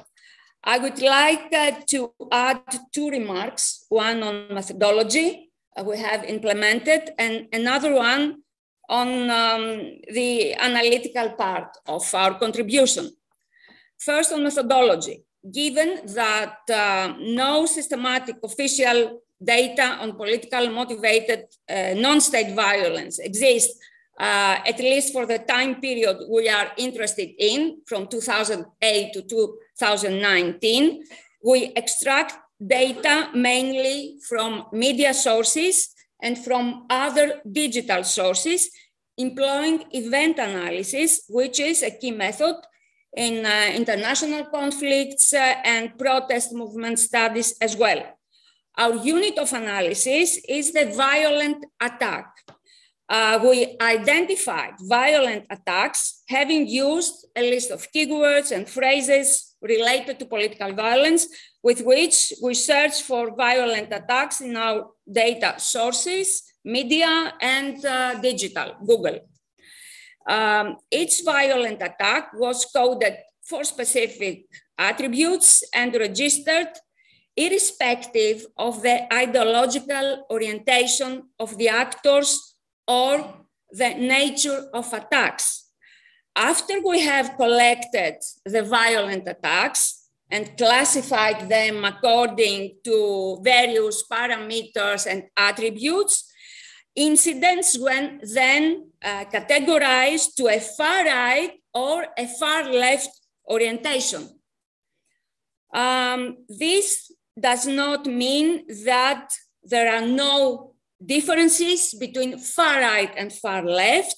I would like uh, to add two remarks, one on methodology we have implemented and another one on um, the analytical part of our contribution. First on methodology, given that uh, no systematic official data on political motivated uh, non-state violence exists, uh, at least for the time period we are interested in, from 2008 to 2019, we extract data mainly from media sources and from other digital sources, employing event analysis, which is a key method in uh, international conflicts uh, and protest movement studies as well. Our unit of analysis is the violent attack. Uh, we identified violent attacks having used a list of keywords and phrases related to political violence with which we search for violent attacks in our data sources, media, and uh, digital, Google. Um, each violent attack was coded for specific attributes and registered irrespective of the ideological orientation of the actors or the nature of attacks. After we have collected the violent attacks, and classified them according to various parameters and attributes, incidents when then uh, categorized to a far right or a far left orientation. Um, this does not mean that there are no differences between far right and far left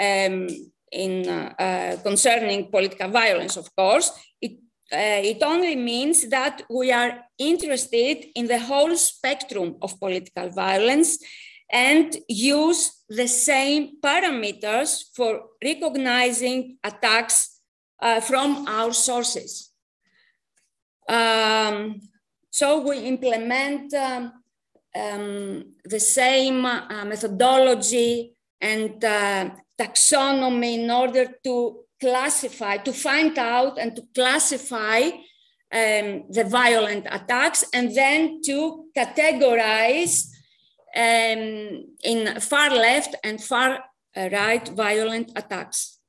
um, in uh, uh, concerning political violence, of course. It uh, it only means that we are interested in the whole spectrum of political violence and use the same parameters for recognizing attacks uh, from our sources. Um, so we implement um, um, the same uh, methodology and uh, taxonomy in order to classify, to find out and to classify um, the violent attacks and then to categorize um, in far left and far right violent attacks.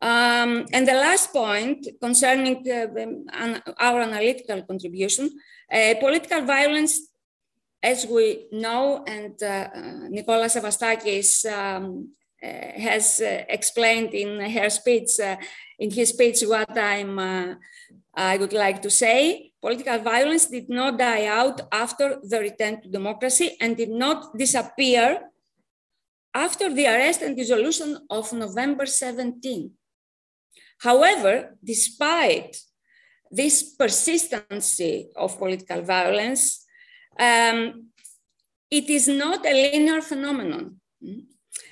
Um, and the last point concerning uh, our analytical contribution, uh, political violence, as we know, and uh, uh Nicola Sevastakis um, uh, has uh, explained in her speech, uh, in his speech, what I'm, I would like to say. Political violence did not die out after the return to democracy and did not disappear after the arrest and dissolution of November 17. However, despite this persistency of political violence, um, it is not a linear phenomenon.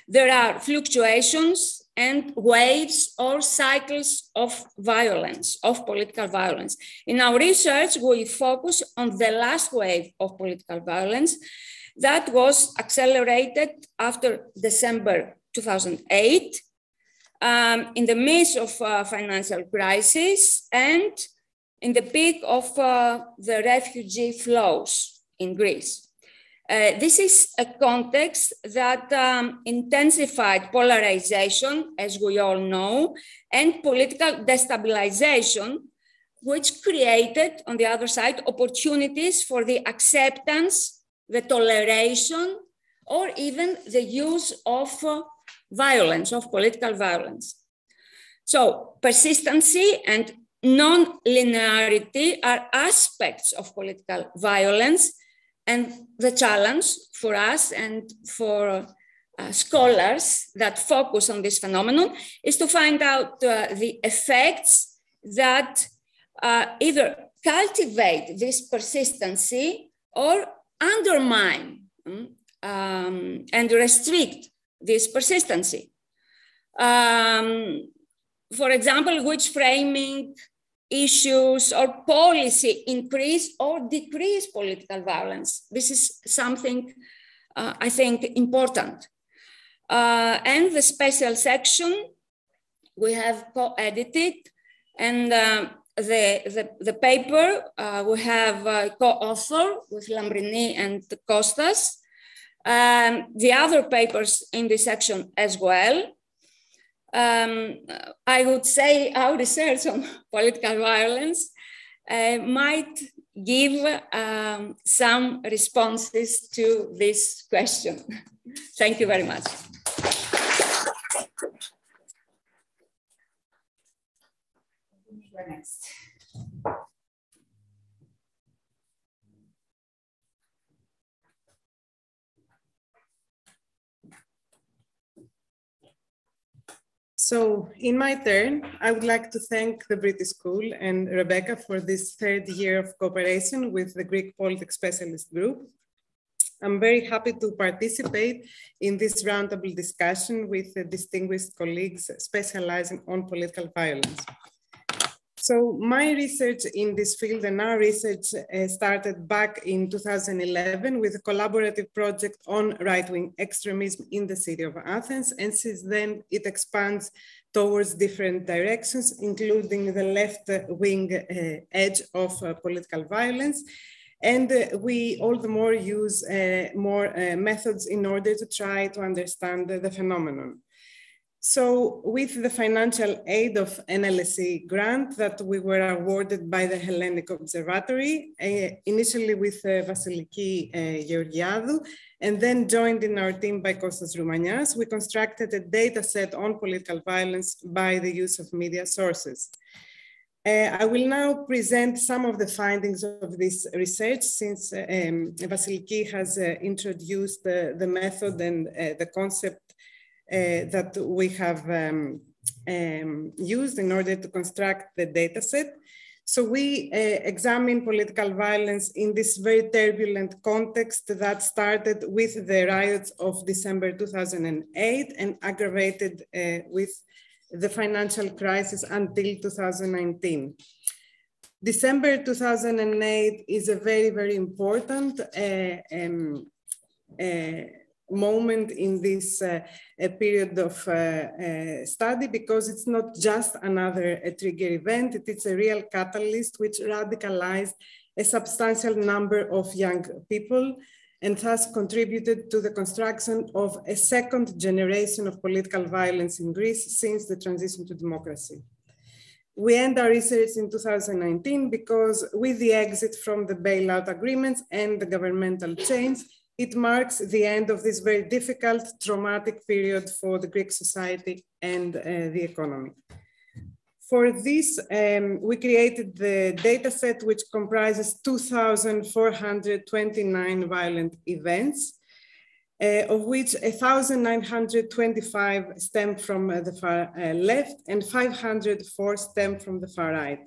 There are fluctuations and waves or cycles of violence, of political violence. In our research, we focus on the last wave of political violence that was accelerated after December 2008 um, in the midst of uh, financial crisis and in the peak of uh, the refugee flows in Greece. Uh, this is a context that um, intensified polarization, as we all know, and political destabilization which created, on the other side, opportunities for the acceptance, the toleration, or even the use of uh, violence, of political violence. So persistency and non-linearity are aspects of political violence and the challenge for us and for uh, scholars that focus on this phenomenon is to find out uh, the effects that uh, either cultivate this persistency or undermine mm, um, and restrict this persistency. Um, for example, which framing issues or policy increase or decrease political violence. This is something uh, I think important. Uh, and the special section we have co-edited and uh, the, the, the, paper uh, we have uh, co-author with Lamprini and Costas. Um, the other papers in this section as well. Um, I would say our research on political violence uh, might give um, some responses to this question. Thank you very much. Next. So in my turn, I would like to thank the British School and Rebecca for this third year of cooperation with the Greek Politics Specialist Group. I'm very happy to participate in this roundtable discussion with distinguished colleagues specializing on political violence. So my research in this field and our research uh, started back in 2011 with a collaborative project on right-wing extremism in the city of Athens. And since then it expands towards different directions, including the left-wing uh, edge of uh, political violence. And uh, we all the more use uh, more uh, methods in order to try to understand the phenomenon. So with the financial aid of an LSE grant that we were awarded by the Hellenic Observatory, uh, initially with uh, Vasiliki uh, Georgiadou, and then joined in our team by Kostas Roumanias, we constructed a data set on political violence by the use of media sources. Uh, I will now present some of the findings of this research since um, Vasiliki has introduced the, method and the concept that we have um, um, used in order to construct the data set. So we uh, examine political violence in this very turbulent context that started with the riots of December 2008 and aggravated uh, with the financial crisis until 2019. December 2008 is a very, very important uh, um, uh, moment in this uh, period of uh, uh, study because it's not just another trigger event, it is a real catalyst which radicalized a substantial number of young people and thus contributed to the construction of a second generation of political violence in Greece since the transition to democracy. We end our research in 2019 because with the exit from the bailout agreements and the governmental change, it marks the end of this very difficult, traumatic period for the Greek society and uh, the economy. For this, um, we created the data set, which comprises 2,429 violent events, uh, of which 1,925 stem from uh, the far uh, left and 504 stem from the far right.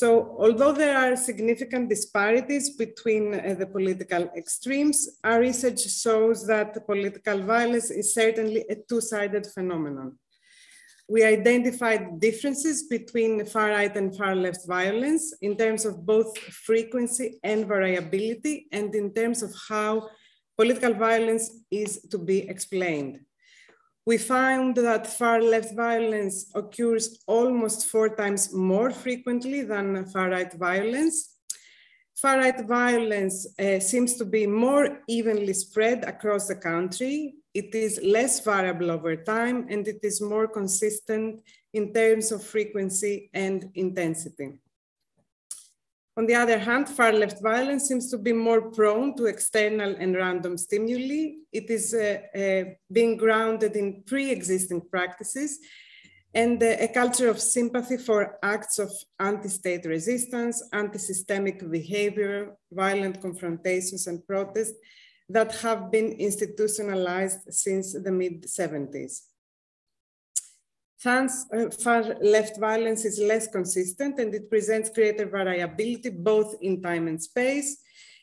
So although there are significant disparities between uh, the political extremes, our research shows that political violence is certainly a two-sided phenomenon. We identified differences between far right and far left violence in terms of both frequency and variability and in terms of how political violence is to be explained we found that far left violence occurs almost four times more frequently than far right violence. Far right violence uh, seems to be more evenly spread across the country. It is less variable over time and it is more consistent in terms of frequency and intensity. On the other hand, far left violence seems to be more prone to external and random stimuli. It is uh, uh, being grounded in pre-existing practices and uh, a culture of sympathy for acts of anti-state resistance, anti-systemic behavior, violent confrontations and protests that have been institutionalized since the mid 70s. Uh, far left violence is less consistent and it presents greater variability both in time and space.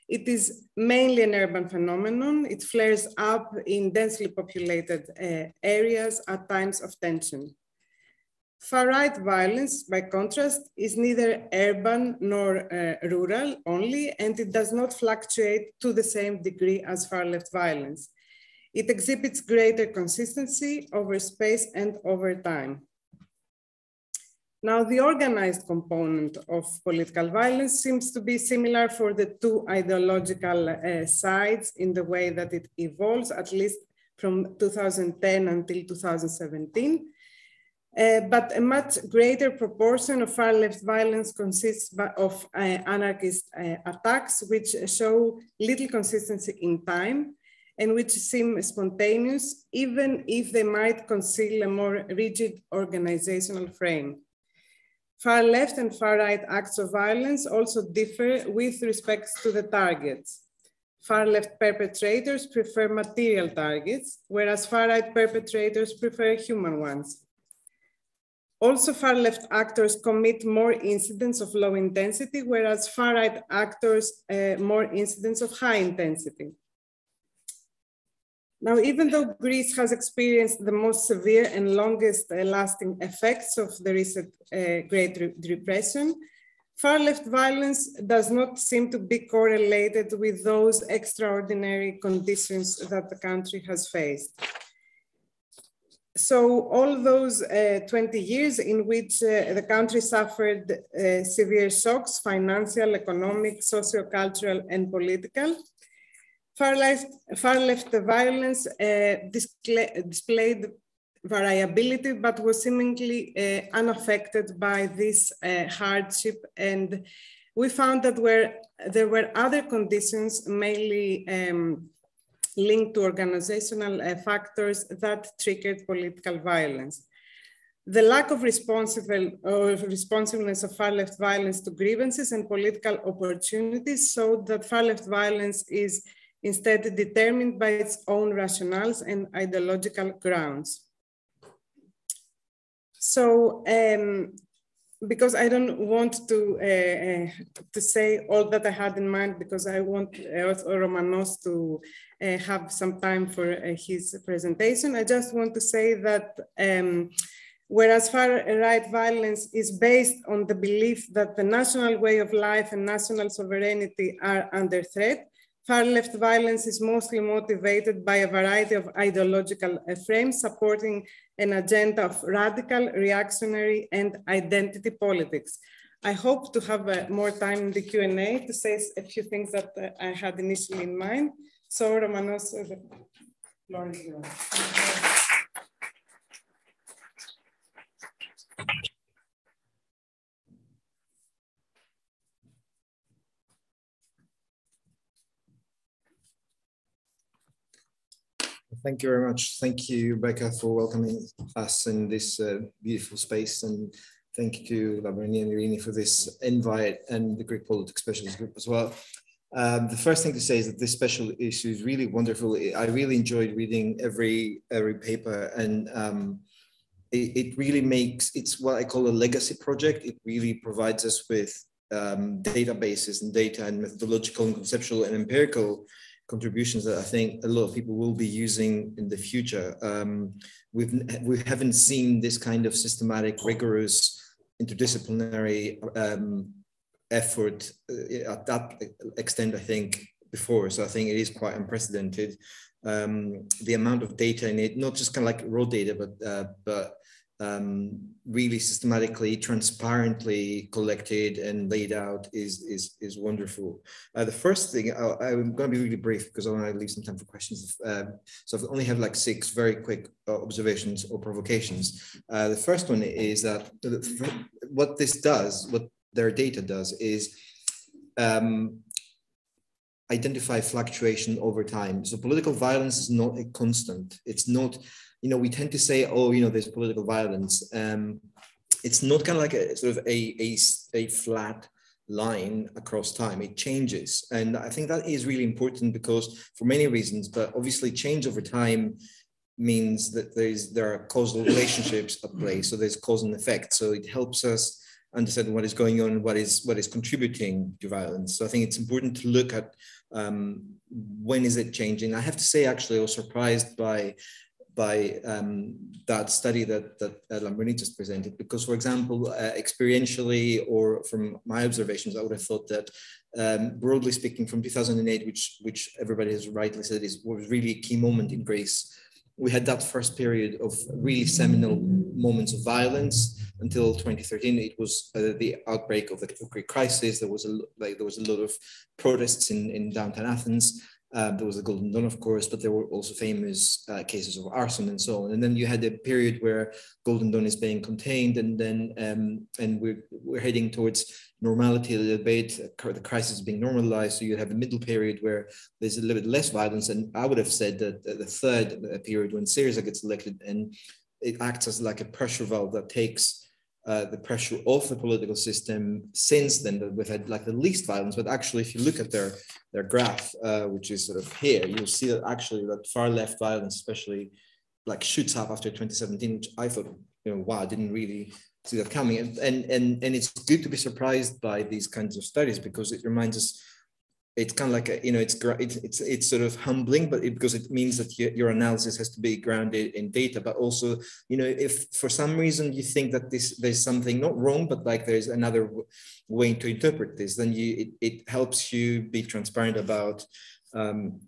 It is mainly an urban phenomenon. It flares up in densely populated uh, areas at times of tension. Far-right violence, by contrast, is neither urban nor uh, rural only, and it does not fluctuate to the same degree as far-left violence. It exhibits greater consistency over space and over time. Now, the organized component of political violence seems to be similar for the two ideological uh, sides in the way that it evolves, at least from 2010 until 2017. Uh, but a much greater proportion of far left violence consists of uh, anarchist uh, attacks, which show little consistency in time and which seem spontaneous, even if they might conceal a more rigid organizational frame. Far left and far right acts of violence also differ with respect to the targets. Far left perpetrators prefer material targets, whereas far right perpetrators prefer human ones. Also, far left actors commit more incidents of low intensity, whereas far right actors uh, more incidents of high intensity. Now, even though Greece has experienced the most severe and longest uh, lasting effects of the recent uh, Great Re Repression, far left violence does not seem to be correlated with those extraordinary conditions that the country has faced. So all those uh, 20 years in which uh, the country suffered uh, severe shocks, financial, economic, socio-cultural, and political, Far left, far left violence uh, display, displayed variability, but was seemingly uh, unaffected by this uh, hardship. And we found that where there were other conditions, mainly um, linked to organizational uh, factors that triggered political violence. The lack of responsiveness of far left violence to grievances and political opportunities showed that far left violence is instead determined by its own rationales and ideological grounds. So, um, because I don't want to uh, uh, to say all that I had in mind, because I want also Romanos to uh, have some time for uh, his presentation. I just want to say that um, whereas far-right violence is based on the belief that the national way of life and national sovereignty are under threat, Far left violence is mostly motivated by a variety of ideological frames supporting an agenda of radical, reactionary, and identity politics. I hope to have uh, more time in the Q&A to say a few things that uh, I had initially in mind. So Romanos, uh, the floor is yours. Thank you very much. Thank you, Rebecca, for welcoming us in this uh, beautiful space. And thank you to Lamprini and Eirini for this invite and the Greek Politics Specialist Group as well. Um, the first thing to say is that this special issue is really wonderful. I really enjoyed reading every every paper and um, it, it, really makes, it's what I call a legacy project. It really provides us with um, databases and data and methodological and conceptual and empirical contributions that I think a lot of people will be using in the future. Um, we've, we haven't seen this kind of systematic, rigorous, interdisciplinary um, effort uh, at that extent, I think, before. So I think it is quite unprecedented. Um, the amount of data in it, not just kind of like raw data, but uh, but um, really systematically, transparently collected and laid out is is is wonderful. Uh, the first thing I, am going to be really brief because I want to leave some time for questions. Um, so I only have like six very quick uh, observations or provocations. Uh, the first one is that what this does, what their data does, is um, identify fluctuation over time. So political violence is not a constant. It's not, you know, we tend to say, oh, you know, there's political violence. Um, it's not kind of like a sort of a, a, a flat line across time. It changes. And I think that is really important because for many reasons, but obviously change over time means that there's there are causal relationships at play. So there's cause and effect. So it helps us understand what is going on what is what is contributing to violence. So I think it's important to look at um, when is it changing. I have to say, actually, I was surprised by by um, that study that that Lamprini just presented, because, for example, uh, experientially or from my observations, I would have thought that, um, broadly speaking, from 2008, which which everybody has rightly said is was really a key moment in Greece we had that first period of really seminal moments of violence until 2013. It was uh, the outbreak of the Greek crisis. There was a like there was a lot of protests in, in downtown Athens. Um, there was the Golden Dawn, of course, but there were also famous uh, cases of arson and so on. And then you had a period where Golden Dawn is being contained, and then um, and we're we're heading towards normality a little bit. The crisis is being normalized, so you have a middle period where there's a little bit less violence. And I would have said that the third uh, period when Syriza gets elected, and it acts as like a pressure valve that takes uh, the pressure off the political system since then that we've had like the least violence. But actually if you look at their their graph uh, which is sort of here you'll see that actually that far left violence especially like shoots up after 2017 which i thought you know wow i didn't really see that coming. And and, and it's good to be surprised by these kinds of studies because it reminds us it's kind of like a, you know it's it's it's, sort of humbling but it, because it means that your, your analysis has to be grounded in data. But also you know if for some reason you think that this there's something not wrong but like there's another way to interpret this then you it, it helps you be transparent about um,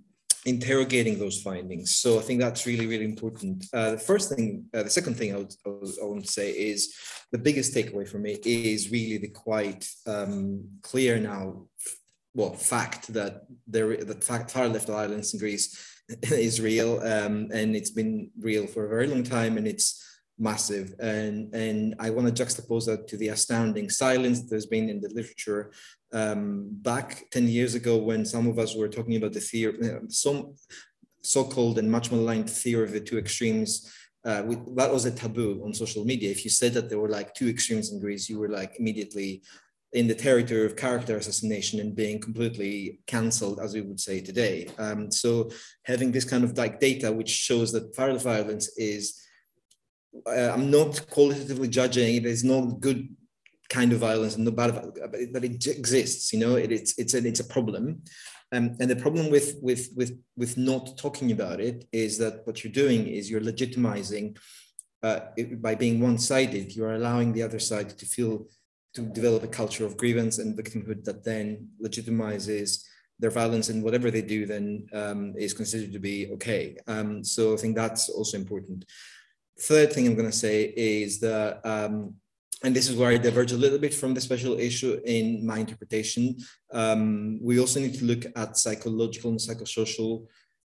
interrogating those findings. So i think that's really really important. Uh, the first thing uh, the second thing I, would, I, would, I to say is the biggest takeaway for me is really the quite um, clear now well fact that there the fact far left violence in Greece is real um, and it's been real for a very long time and it's massive and and I want to juxtapose that to the astounding silence that there's been in the literature um, back 10 years ago when some of us were talking about the theory some so-called and much maligned theory of the two extremes uh, we, that was a taboo on social media. If you said that there were like two extremes in Greece, you were like immediately in the territory of character assassination and being completely cancelled, as we would say today. Um, so having this kind of like data which shows that fire violence is, uh, I'm not qualitatively judging. There's no good kind of violence and no bad, but it exists. You know, it, it's it's an, it's a problem. Um, and the problem with with with with not talking about it is that what you're doing is you're legitimizing uh, it, by being one-sided. You're allowing the other side to feel to develop a culture of grievance and victimhood that then legitimizes their violence and whatever they do then um, is considered to be okay. Um, so I think that's also important. Third thing I'm going to say is that, um, and this is where I diverge a little bit from the special issue in my interpretation. Um, we also need to look at psychological and psychosocial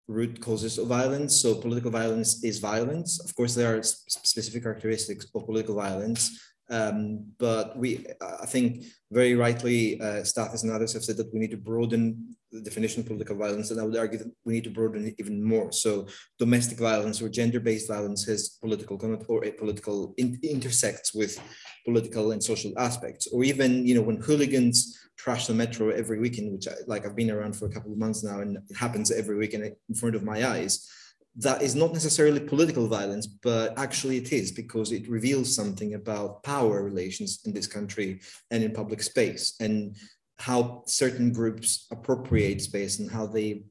root causes of violence. So political violence is violence. Of course, there are specific characteristics of political violence. Um, but we, I think very rightly, uh, and others have said that we need to broaden the definition of political violence, and I would argue that we need to broaden it even more. So domestic violence or gender-based violence has political or a political in, intersects with political and social aspects, or even you know when hooligans trash the metro every weekend, which I, like I've been around for a couple of months now, and it happens every weekend in front of my eyes that is not necessarily political violence, but actually it is because it reveals something about power relations in this country and in public space and how certain groups appropriate space and how they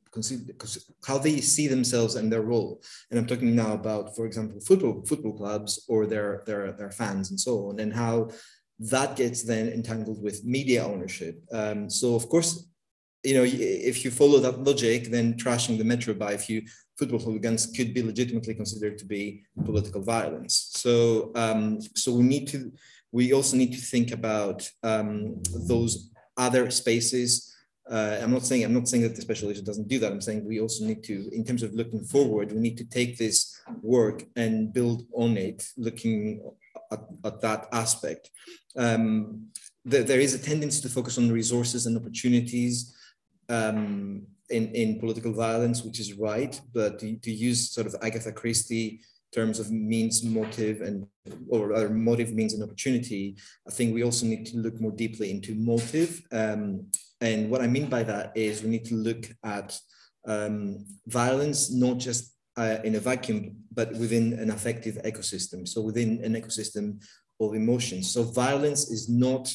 how they see themselves and their role. And I'm talking now about, for example, football football clubs or their their their fans and so on, and how that gets then entangled with media ownership. Um, so of course, you know, if you follow that logic, then trashing the metro by a few football hooligans could be legitimately considered to be political violence. So, um, so we need to, we also need to think about um, those other spaces. Uh, I'm not saying I'm not saying that the special issue doesn't do that. I'm saying we also need to, in terms of looking forward, we need to take this work and build on it, looking at, at that aspect. Um, the, there is a tendency to focus on resources and opportunities um, in, in political violence, which is right, but to, to use sort of Agatha Christie terms of means, motive, and or, or motive, means, and opportunity, I think we also need to look more deeply into motive. Um, and what I mean by that is we need to look at um, violence not just uh, in a vacuum, but within an affective ecosystem. So within an ecosystem of emotions. So violence is not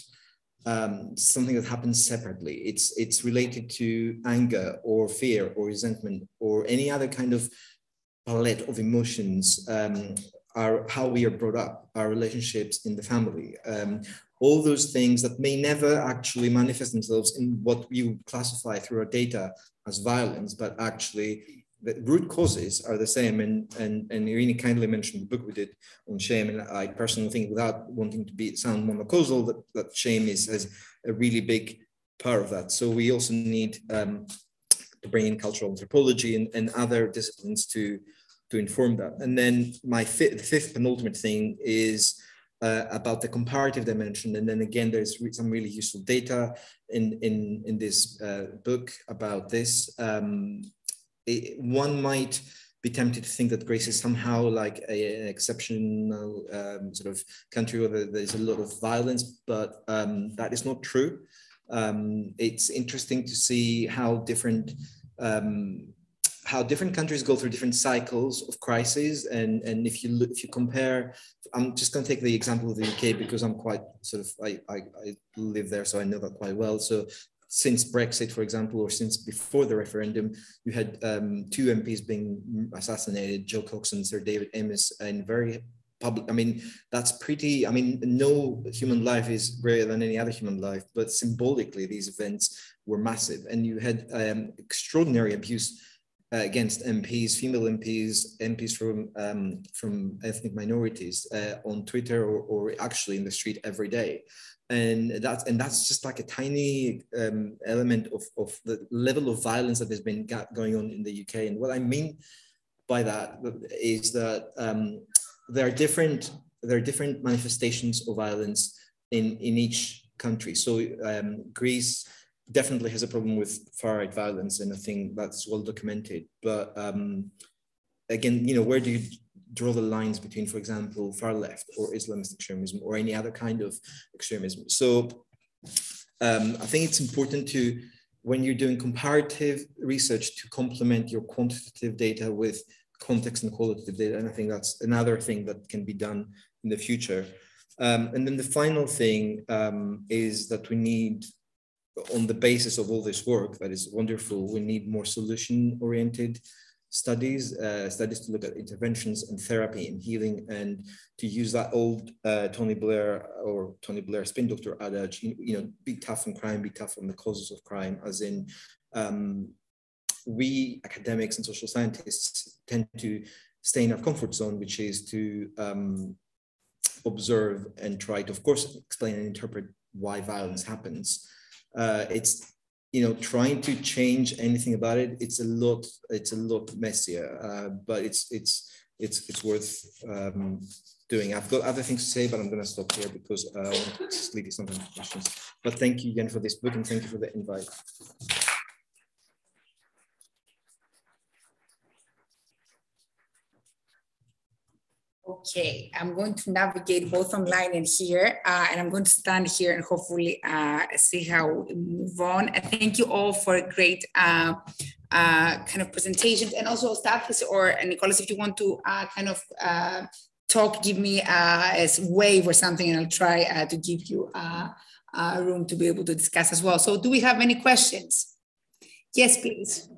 um, something that happens separately. It's it's related to anger or fear or resentment or any other kind of palette of emotions. Um, our how we are brought up, our relationships in the family, um, all those things that may never actually manifest themselves in what you classify through our data as violence, but actually the root causes are the same. And, and, and Irene kindly mentioned the book we did on shame. And I personally think without wanting to be sound monocausal, that, that shame is has a really big part of that. So we also need um, to bring in cultural anthropology and, and other disciplines to, to inform that. And then my fifth, fifth penultimate thing is uh, about the comparative dimension. And then again, there's re some really useful data in, in, in this uh, book about this. Um, it, one might be tempted to think that Greece is somehow like a, an exceptional um, sort of country where there's a lot of violence, but um, that is not true. Um, it's interesting to see how different um, how different countries go through different cycles of crises, and and if you look, if you compare, I'm just going to take the example of the UK because I'm quite sort of I, I, I live there, so I know that quite well. So since Brexit, for example, or since before the referendum, you had um, two MPs being assassinated, Jo Cox and Sir David Amess, and very public. I mean, that's pretty, I mean, no human life is greater than any other human life, but symbolically, these events were massive. And you had um, extraordinary abuse uh, against MPs, female MPs, MPs from um, from ethnic minorities uh, on Twitter or, or actually in the street every day and that's and that's just like a tiny um, element of, of the level of violence that has been going on in the UK. And what I mean by that is that um, there are different there are different manifestations of violence in in each country. So um, Greece definitely has a problem with far right violence, and I think that's well documented. But um, again, you know, where do you draw the lines between, for example, far left or Islamist extremism or any other kind of extremism. So um, I think it's important to, when you're doing comparative research, to complement your quantitative data with context and qualitative data. And I think that's another thing that can be done in the future. Um, and then the final thing um, is that we need, on the basis of all this work that is wonderful, we need more solution oriented studies, uh, studies to look at interventions and therapy and healing, and to use that old uh, Tony Blair or Tony Blair spin doctor adage, you, know, be tough on crime, be tough on the causes of crime, as in um, we academics and social scientists tend to stay in our comfort zone, which is to um, observe and try to, of course, explain and interpret why violence happens. Uh, it's you know trying to change anything about it it's a lot it's a lot messier. Uh, but it's it's it's it's worth um, doing. I've got other things to say but i'm going to stop here because uh, i want to leave you some questions. But thank you again for this book and thank you for the invite Okay, I'm going to navigate both online and here, uh, and I'm going to stand here and hopefully uh, see how we move on. And thank you all for a great uh, uh kind of presentations, and also Stathis or Nicholas, if you want to uh, kind of uh, talk, give me a wave or something, and I'll try to give you a room to be able to discuss as well. So, do we have any questions? Yes, please.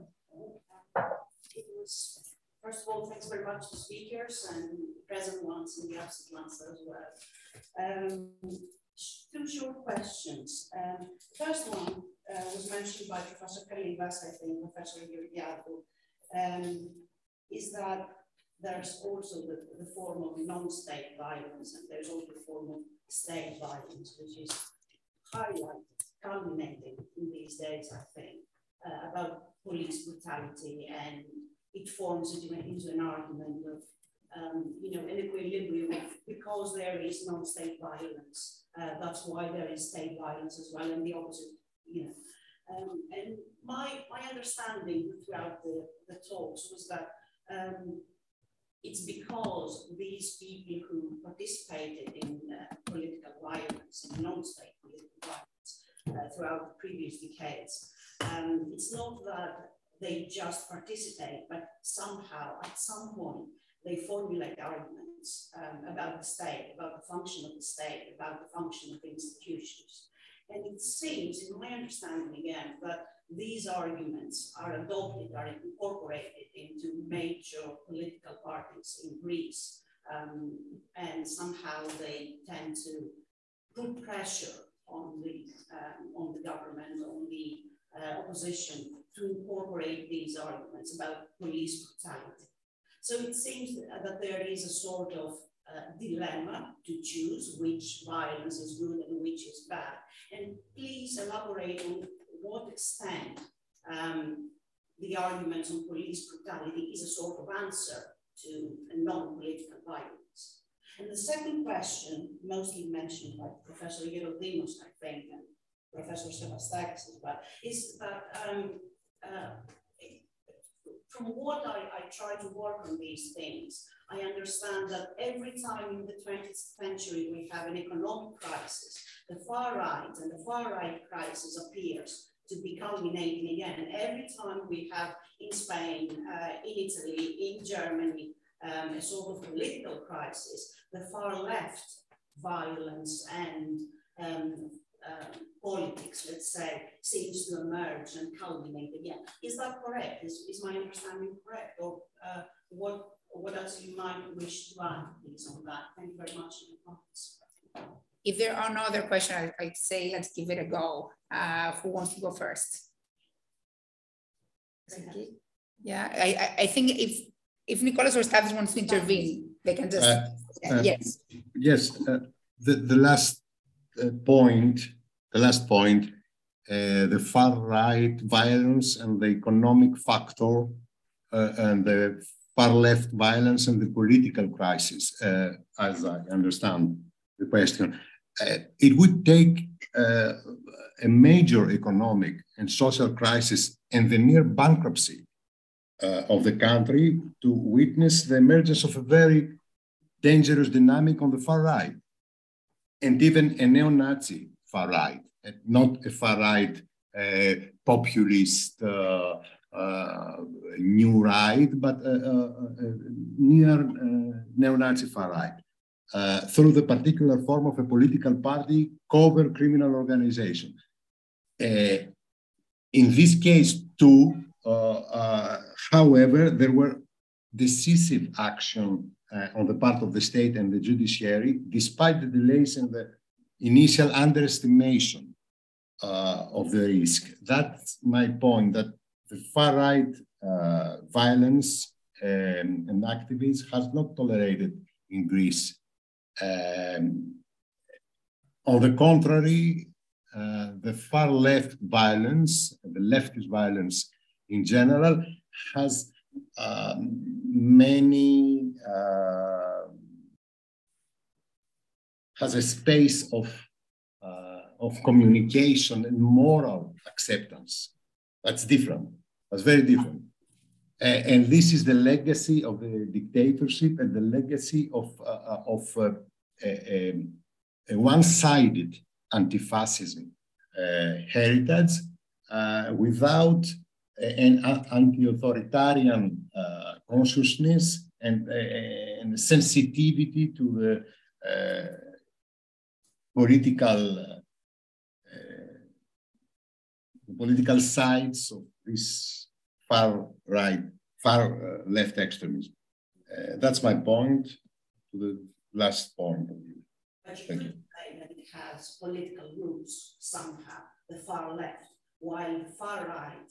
First of all, thanks very much to speakers and present ones and the absent ones as well. Um, two short questions. Um, the first one uh, was mentioned by Professor Kalyvas, I think, Professor Georgiadou, um, is that there's also the, the form of non-state violence and there's also the form of state violence, which is highlighted, culminating in these days, I think, uh, about police brutality and it forms into an argument of um, you know, an equilibrium because there is non-state violence. Uh, that's why there is state violence as well, and the opposite, you know. Um, and my, my understanding throughout the, the talks was that um, it's because these people who participated in uh, political violence, and non-state political violence, uh, throughout the previous decades, um, it's not that they just participate, but somehow, at some point, they formulate arguments um, about the state, about the function of the state, about the function of the institutions. And it seems, in my understanding again, that these arguments are adopted, are incorporated into major political parties in Greece. Um, and somehow they tend to put pressure on the, um, on the government, on the uh, opposition to incorporate these arguments about police brutality. So it seems that there is a sort of uh, dilemma to choose which violence is good and which is bad. And please elaborate on what extent um, the arguments on police brutality is a sort of answer to non-political violence. And the second question, mostly mentioned by Professor Gerodimos, I think, and Professor Sevastakis as well, is that um, uh, from what I, I try to work on these things, I understand that every time in the 20th century we have an economic crisis, the far right and the far right crisis appears to be culminating again. Every time we have in Spain, uh, in Italy, in Germany, um, a sort of political crisis, the far left violence and um, um, politics, let's say, seems to emerge and culminate again. Is that correct? Is, is my understanding correct? Or uh, what, what else you might wish to add, please, on that? Thank you very much. If there are no other questions, I, would say let's give it a go. Uh, who wants to go first? Yeah, I, I think if if Nicholas or Stathis wants to intervene, they can just, uh, uh, yes. Yes, uh, the, the last point, the last point, uh, the far right violence and the economic factor uh, and the far left violence and the political crisis, as I understand the question. it would take a major economic and social crisis and the near bankruptcy uh, of the country to witness the emergence of a very dangerous dynamic on the far right and even a neo-Nazi far right, not a far right uh, populist uh, uh, new right, but near uh, neo-Nazi far right. Uh, through the particular form of a political party cover criminal organization. Uh, in this case, too, however, there were decisive action on the part of the state and the judiciary, despite the delays and the initial underestimation uh, of the risk. That's my point, that the far-right uh, violence um, and activism has not tolerated in Greece. Um, on the contrary, uh, the far left violence, the leftist violence in general, has um, many uh, has a space of uh, of communication and moral acceptance. That's different. That's very different. Uh, and this is the legacy of the dictatorship and the legacy of uh, of uh, a, a, one-sided anti-fascism uh, heritage without an anti-authoritarian uh, consciousness and, uh, and, sensitivity to the uh, political uh, political sides of this far right, far uh, left extremism. Uh, that's my point to the last point of view. But you Thank you. say that it has political roots somehow, the far left, while the far right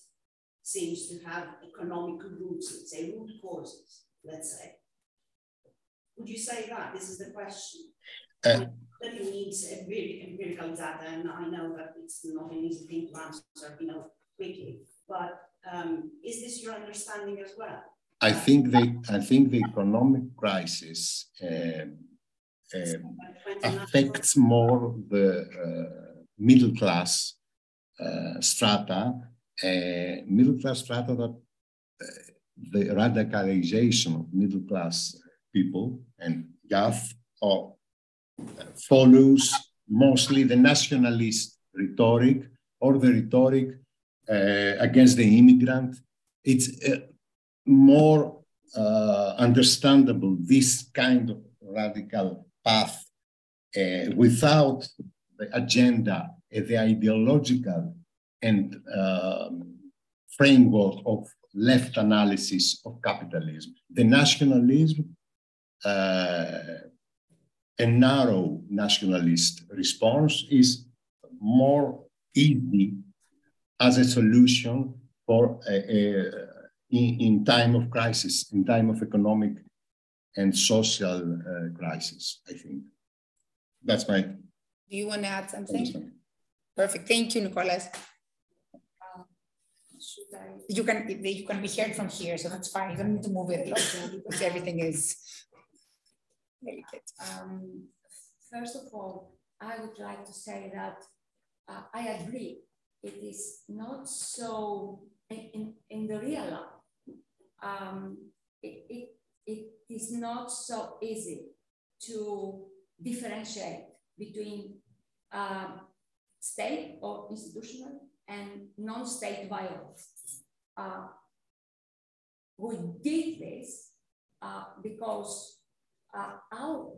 seems to have economic roots, let's say root causes, let's say. Would you say that? This is the question. Uh, that it needs empirical data, and I know that it's not an easy thing to answer, you know, quickly. But um, is this your understanding as well? I think the I think the economic crisis um, um, affects more the uh, middle class uh, strata, uh, middle class strata that uh, the radicalization of middle class people and youth or follows mostly the nationalist rhetoric or the rhetoric uh, against the immigrant. It's uh, more uh, understandable, this kind of radical path uh, without the agenda, the ideological and um, framework of left analysis of capitalism. The nationalism, uh, a narrow nationalist response is more easy as a solution for a, a, in, in, time of crisis, in time of economic and social uh, crisis, I think. That's my. Do you want to add something? Perfect. Thank you, Nicolas. You can you can be heard from here, so that's fine. You don't need to move it because everything is delicate. Um, first of all, I would like to say that uh, I agree. It is not so in, in the real life. Um, it, it, it is not so easy to differentiate between uh, state or institutional and non-state violence. Uh, we did this uh, because uh, our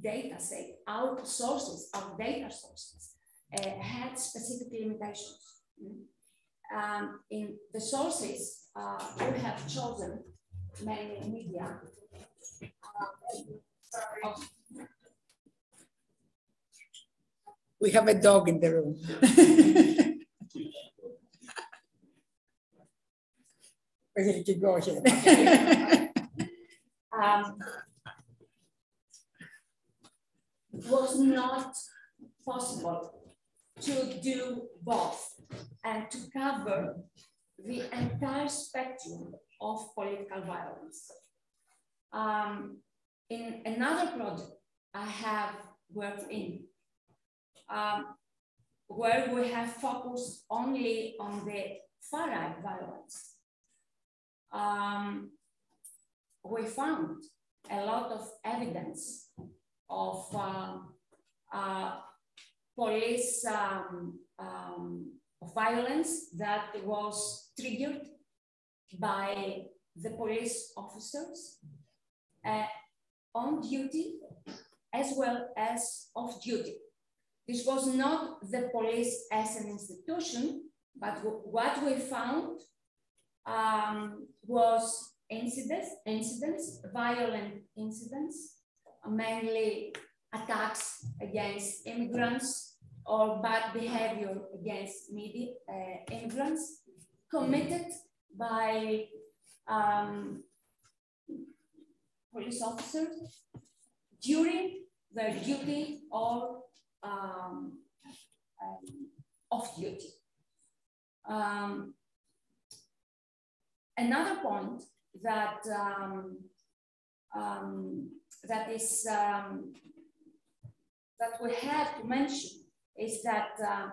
data set, our sources, our data sources uh, had specific limitations. Um, in the sources, uh, we have chosen many media. Oh. We have a dog in the room. Keep going here. um, was not possible to do both and to cover the entire spectrum of political violence. Um, in another project I have worked in, um, where we have focused only on the far-right violence, um, we found a lot of evidence of uh, uh, police um, um, violence that was triggered by the police officers uh, on duty as well as off duty. This was not the police as an institution, but what we found um, was incidents, incidents, violent incidents, mainly attacks against immigrants or bad behavior against media, uh, immigrants committed by um, police officers during their duty or um, off duty. Um, another point that um, um, that is um, that we have to mention is that uh,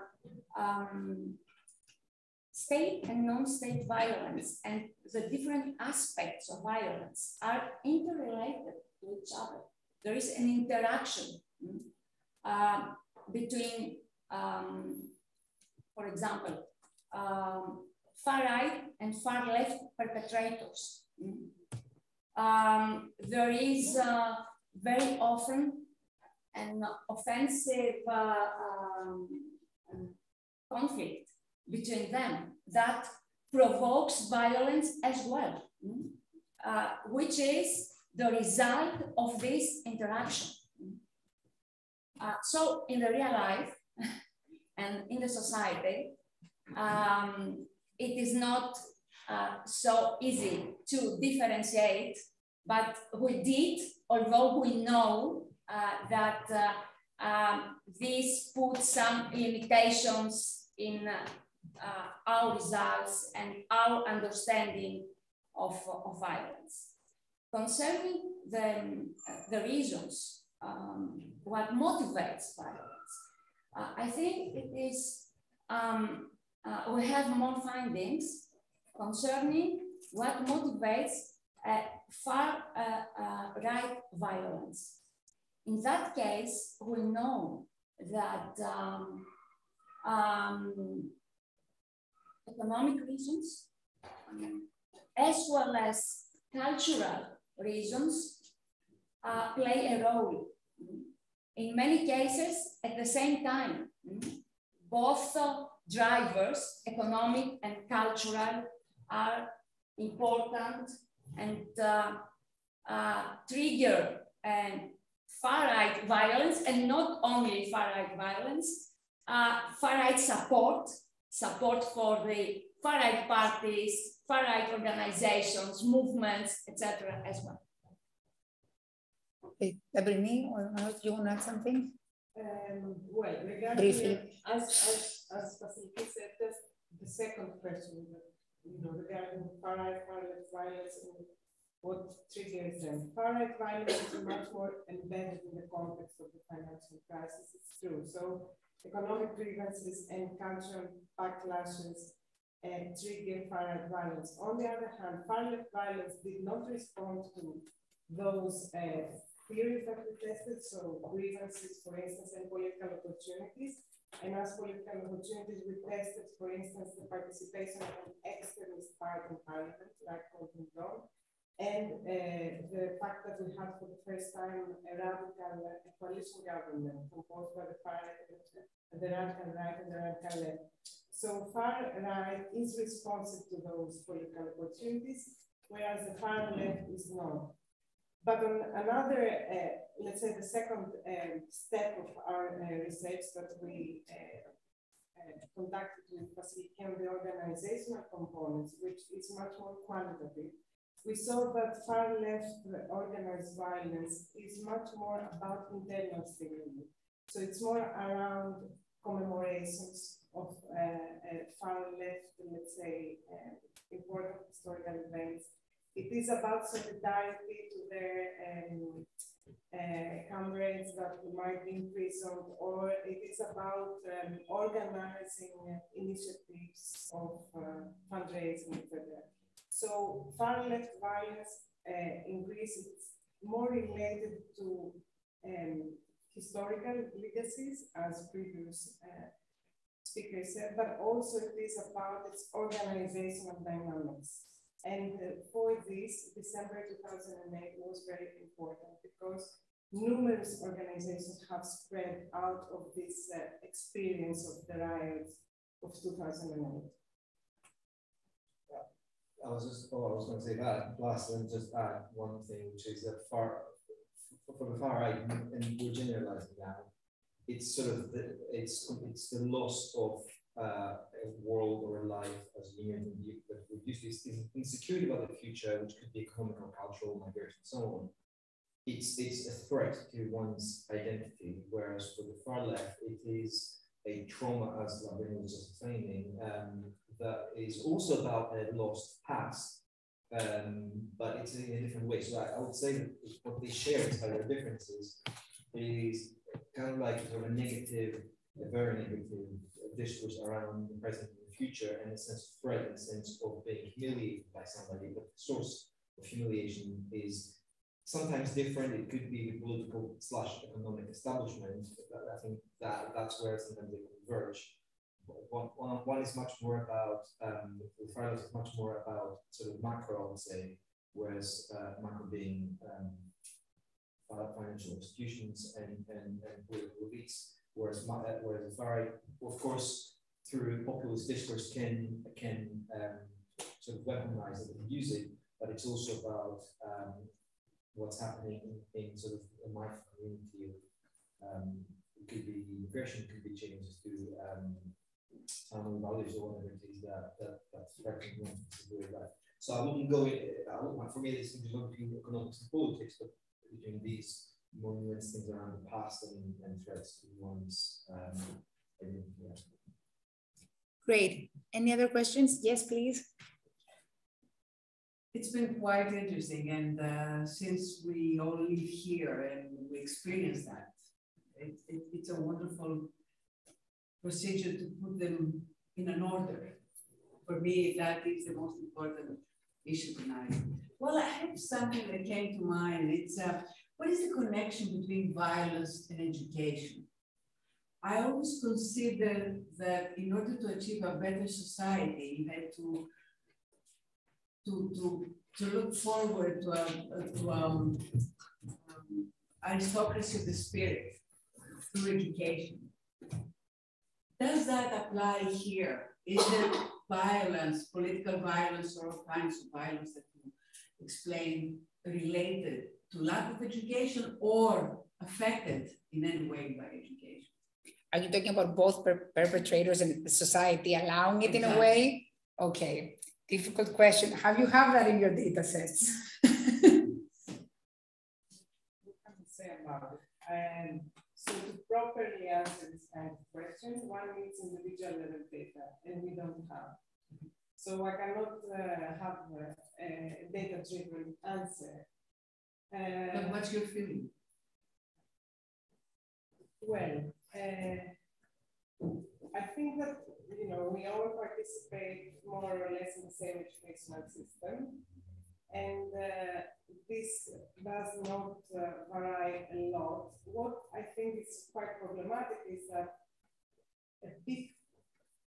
state and non-state violence and the different aspects of violence are interrelated to each other. There is an interaction uh, between, um, for example, um, far right and far left perpetrators. Um, there is uh, very often an offensive uh, um, conflict between them that provokes violence as well, uh, which is the result of this interaction. Uh, so in the real life and in the society, um, it is not uh, so easy to differentiate, but we did, although we know uh, that uh, um, this puts some limitations in uh, our results and our understanding of, of violence. Concerning the, the reasons, um, what motivates violence, uh, I think it is, um, uh, we have more findings concerning what motivates uh, far uh, right violence. In that case, we know that um, um, economic reasons, um, as well as cultural reasons, uh, play a role. In many cases, at the same time, both drivers, economic and cultural, are important and uh, uh trigger and far-right violence, and not only far-right violence, uh, far-right support, support for the far-right parties, far-right organizations, movements, etc. as well. Okay, Lamprini, or do you want to add something? Um, well, regarding, Briefly. as, as, as Vasiliki said, the second question, you know, regarding far-right violence and what triggers them. Far-right violence is much more embedded in the context of the financial crisis, it's true. So economic grievances and cultural backlashes uh, trigger far-right violence. On the other hand, far-left violence did not respond to those uh, theories that we tested, so grievances, for instance, and political opportunities. And as political opportunities, we tested, for instance, the participation of an extremist part in parliament, like Golden Dawn, and uh, the fact that we had for the first time a radical uh, coalition government composed by the far right, the radical right and the radical left. So far right is responsive to those political opportunities, whereas the far left is not. But on another, uh, let's say the second uh, step of our uh, research that we uh, uh, conducted with on the organizational components, which is much more quantitative, we saw that far left organized violence is much more about internal stimuli. So it's more around commemorations of uh, far left, let's say, important historical events. It is about solidarity to their um, uh, comrades that might be imprisoned, or it is about um, organizing initiatives of uh, fundraising, etc. So far left violence uh, more related to um, historical legacies, as previous uh, speakers said, but also it is about its organizational dynamics. And for this, December 2008 was very important because numerous organizations have spread out of this uh, experience of the riots of 2008. I was just, oh, I was going to say that. Plus, and just add one thing, which is that far for the far right, and we're generalizing now. It's sort of the, it's it's the loss of uh, world or a life as we that we to insecurity about the future, which could be economic or cultural, migration, and so on. It's it's a threat to one's identity, whereas for the far left, it is a trauma, as Lamprini was explaining, um, that is also about a lost past, um, but it's in a different way. So I, I would say that what they share is their differences is kind of like sort of a negative, a very negative discourse around the present and the future, and a sense of threat, and a sense of being humiliated by somebody. But the source of humiliation is sometimes different. It could be the political slash economic establishment. I think that that's where sometimes they converge. One, one, one is much more about, um, the finals is much more about sort of macro, I would say, whereas uh, macro being um, financial institutions and, and, and political elites, whereas, uh, whereas right, of course, through populist discourse can, can um, sort of weaponize it and use it, but it's also about um, what's happening in, in sort of a micro community um, it could be immigration, could be changes to um, family values or whatever it is that, that that's threatening that. So I wouldn't go I wouldn't, for me, this is not between economics and politics, but between these more nuanced things around the past and, and threats to one's um, identity. Great. Any other questions? Yes, please. it's been quite interesting, and uh, since we all live here and we experience that, it, it, it's a wonderful procedure to put them in an order. For me, that is the most important issue tonight. Well, I have something that came to mind. It's uh, what is the connection between violence and education? I always consider that in order to achieve a better society, you had to to, to, to look forward to, a, to um, um, aristocracy of the spirit through education. Does that apply here? Is it violence, political violence, or all kinds of violence that you explain related to lack of education or affected in any way by education? Are you talking about both per perpetrators and society allowing it exactly. in a way? Okay difficult question. Have you have that in your data sets? What can we say about it? Um, so to properly answer this kind of question, one needs individual level data, and we don't have. So I cannot uh, have a, a data-driven answer. Uh, but what's your feeling? Well, uh, I think that you know we all participate more or less in the same educational system. And uh, this does not uh, vary a lot. What I think is quite problematic is that a big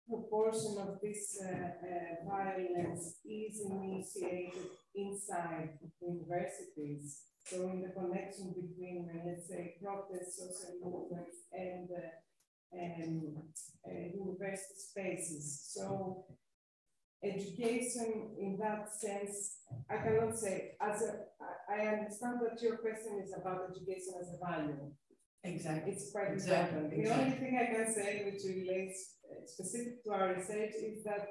proportion of this uh, uh violence is initiated inside universities. So in the connection between, uh, let's say, protests, social movements, and um, university spaces. So education in that sense, I cannot say, as a, I understand that your question is about education as a value. Exactly. It's quite exactly. important. The only thing I can say which relates uh, specific to our research is that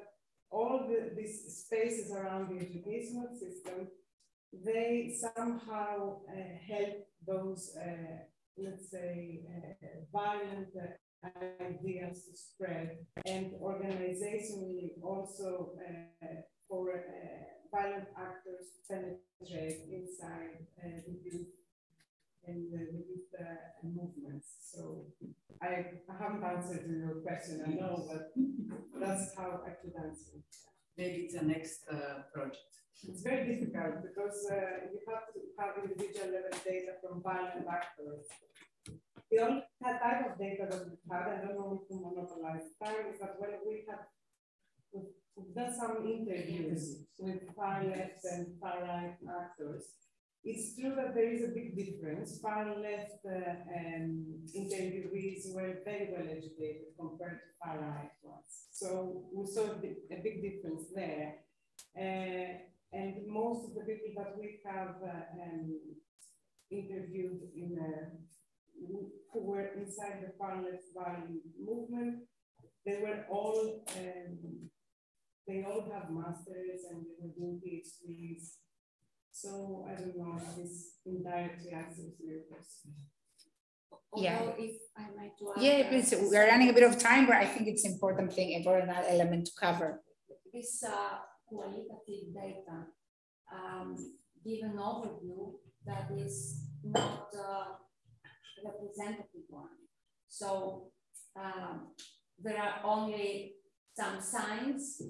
all the, these spaces around the educational system, they somehow uh, help those, uh, let's say, uh, violent uh, ideas to spread and organizationally also uh, for uh, violent actors to penetrate inside uh, the youth and the youth movements. So I, I haven't answered your question, I know, but that's how I could answer. Maybe it's a next uh, project. It's very difficult because uh, you have to have individual level data from violent actors the only type of data that we had, I don't know if to monopolize time, is that when we have we've, done some interviews with left and far actors, it's true that there is a big difference. Far left uh, um, interviewees were very well educated compared to far right ones. So we saw a big difference there. Uh, and most of the people that we have uh, um, interviewed in uh, who were inside the far left value movement. They were all, um, they all have masters and they were doing PhDs. So I don't know if this indirectly answers your question. Yeah. If I might yeah, please. We're running a bit of time, but I think it's important thing, important element to cover. This uh, qualitative data um, give an overview that is not uh, representative one. So um, there are only some signs, uh,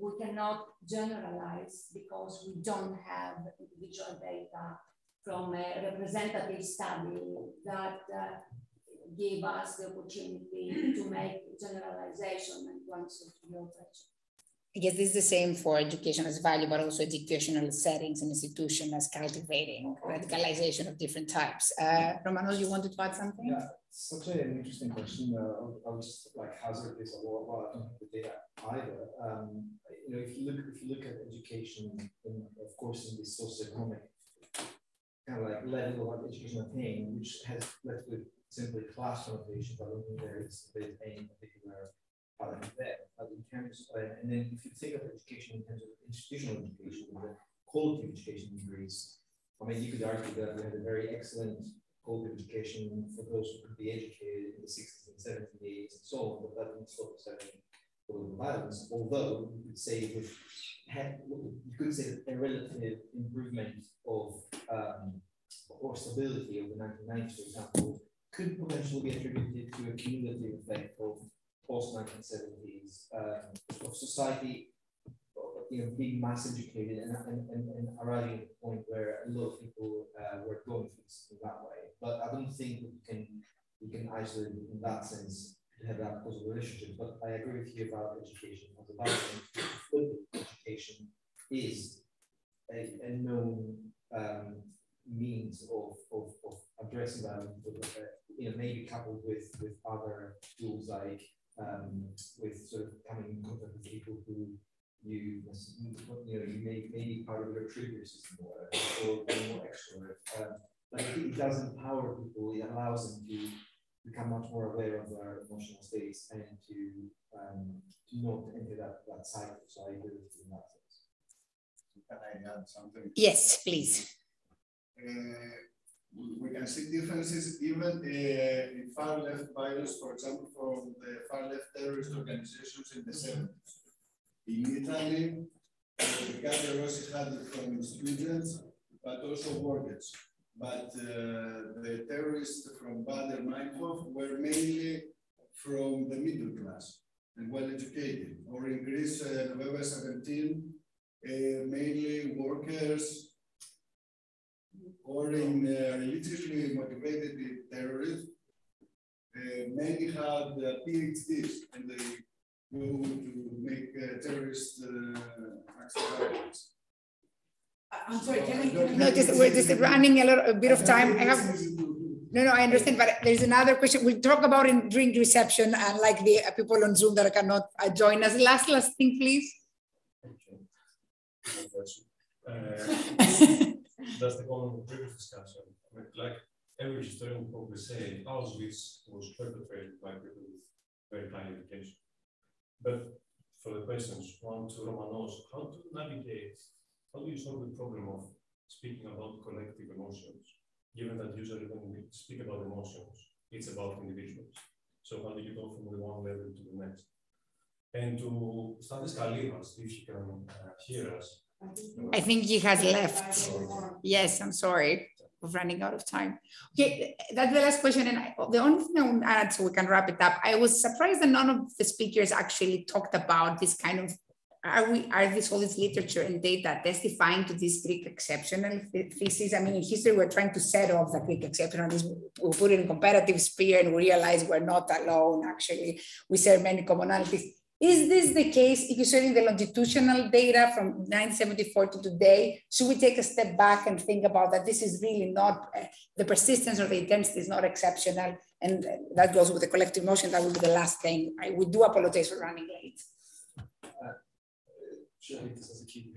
we cannot generalize because we don't have individual data from a representative study that uh, us the opportunity to make generalization and to answer to your question. I guess this is the same for education as value, but also educational settings and institutions as cultivating radicalization of different types. Uh, Romano, you wanted to add something? Yeah, such an interesting question. Uh, I'll, just like hazard this a lot. I don't have the data either. Um, you know, if you look if you look at education, in, of course, in the socioeconomic kind of like level of education attained, which has left with simply class connotation, but I don't think there is there is any particular But in terms, of, and then if you think of education in terms of institutional education, the quality of education in Greece, I mean, you could argue that we had a very excellent quality of education for those who could be educated in the 60s and 70s, 80s, and so on, but that didn't stop having political violence, although you could say with you could say a relative improvement of um, or stability of the 1990s, for example, could potentially be attributed to a cumulative effect of post-1970s um, of society you know, being mass educated and, and, and, and arriving at a point where a lot of people uh, were going through this in that way. But I don't think we can we can isolate in that sense to have that causal relationship. But I agree with you about education as a education is a, a known um, means of, of, of addressing that, uh, you know, maybe coupled with, with other tools like um, with sort of coming in contact with people who you, you know, you may, may be part of your trigger system or, or more extrovert. Um, but it does empower people, it allows them to become much more aware of their emotional states and to, um, to not enter that, that cycle. So I agree with you in that sense. Can I add something? Yes, please. Uh, we can see differences even uh, in far left violence, for example, from the far left terrorist organizations in the 70s. In Italy, Brigate Rosse had it from students, but also workers. But uh, the terrorists from Baader Meinhof were mainly from the middle class and well educated. Or in Greece, uh, November 17, uh, mainly workers, or in uh, religiously motivated terrorists, uh, many had uh, PhDs and they go to make uh, terrorist acts I'm sorry, can I, can I no, just, we're just running a, little, a bit of time. I have, no, no, I understand, but there's another question. We'll talk about in during reception and like the people on Zoom that cannot uh, join us. Last, last thing, please. Uh, that's the common previous discussion. Like every historian will probably say, Auschwitz was perpetrated by people with very high education. But for the questions one to Romanos, how to navigate, how do you solve the problem of speaking about collective emotions, given that usually when we speak about emotions, it's about individuals. So how do you go from the one level to the next? And to Stathis Kalyvas, if you can uh, hear us, I think he has left. Yes, I'm sorry of running out of time. Okay, that's the last question. And I, the only thing I want to add so we can wrap it up, I was surprised that none of the speakers actually talked about this kind of are we are this all this literature and data testifying to this Greek exceptional thesis? I mean, in history, we're trying to set off the Greek exceptionalism. We put it in comparative sphere and we realize we're not alone. Actually, we share many commonalities. Is this the case if you're the longitudinal data from 1974 to today? Should we take a step back and think about that this is really not, uh, the persistence or the intensity is not exceptional. And that goes with the collective motion. That will be the last thing. I would do apologize for running late. Uh, this as a key?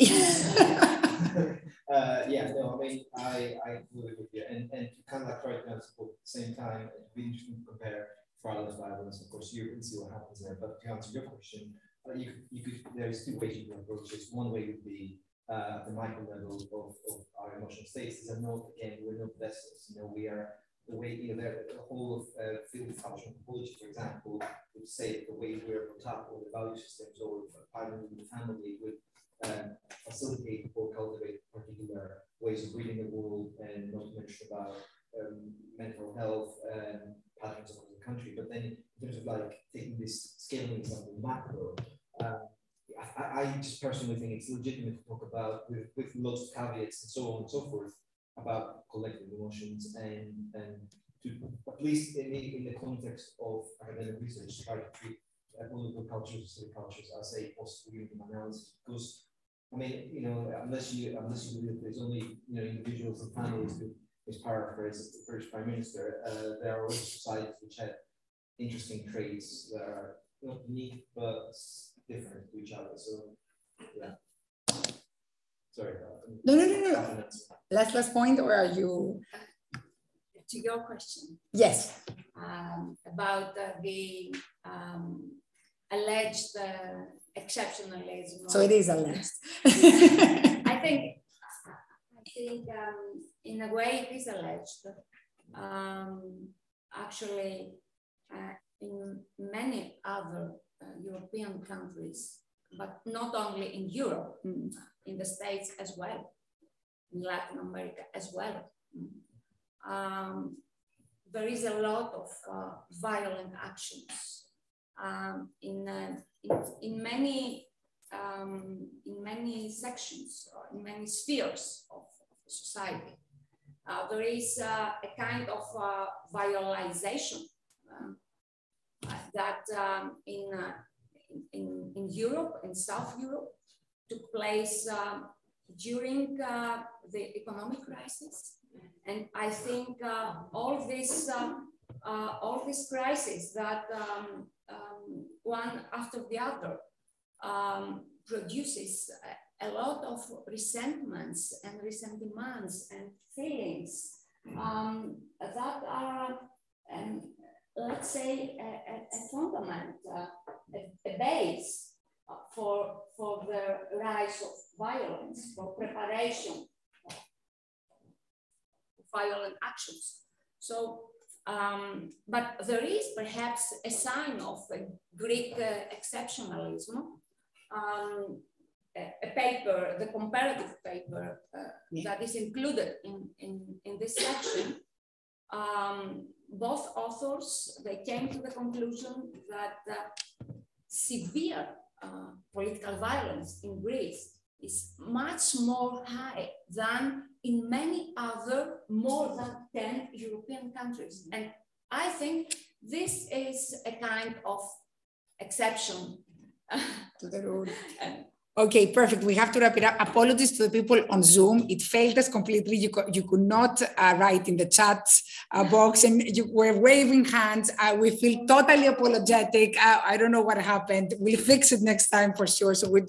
uh, yeah, no, I mean, I, I agree with you. And, and kind of like right now, at the same time, it'd be interesting to compare less violence. Of course, you can see what happens there. But to answer your question, uh, you, you could, there's two ways you can approach this. One way would be uh, the micro level of, of our emotional states. These are not, again, we're not vessels. You know, we are the way, you know, the, whole of uh, field functional for example, would say the way we're brought up or the value systems or the family would um, facilitate or cultivate particular ways of reading the world and not to mention about um, mental health and patterns of country. But then in terms of like taking this scaling example macro, uh, I, I, just personally think it's legitimate to talk about with, with lots of caveats and so on and so forth about collective emotions and and to at least in the in the context of academic research try to treat uh, political cultures and cultures as a possible unit of analysis because I mean you know unless you unless you believe there's only you know individuals and families is paraphrased the British Prime Minister, uh, there are also societies which have interesting traits that are not unique but different to each other. So, yeah. Sorry. No, no, no, no. Last, last point, or are you? To your question. Yes. Um, about uh, the um, alleged uh, exceptionalism. So it is alleged. I think. Think. Um, in a way, it is alleged. Um, actually, uh, in many other European countries, but not only in Europe, mm. in the States as well, in Latin America as well. Um, there is a lot of uh, violent actions um, in, uh, in, in, many um, in many sections, in many spheres of society. Uh, there is uh, a kind of uh, violization um, that um, in, uh, in, in Europe, in South Europe, took place um, during uh, the economic crisis. And I think uh, all this, all this crisis that um, um, one after the other produces a, a, lot of resentments and resentments and feelings um, that are, um, let's say, a, a, a fundament, uh, a, base for, for the rise of violence, for preparation of violent actions. So, um, but there is perhaps a sign of a Greek uh, exceptionalism um, a, paper, the comparative paper uh, yeah. that is included in, in, in this section, um, both authors, they came to the conclusion that severe uh, political violence in Greece is much more high than in many other more than 10 European countries. And I think this is a kind of exception to the rule. Okay, perfect. We have to wrap it up. Apologies to the people on Zoom. It failed us completely. You, co- you could not uh, write in the chat uh, box and you were waving hands. Uh, we feel totally apologetic. Uh, I don't know what happened. We'll fix it next time for sure. So we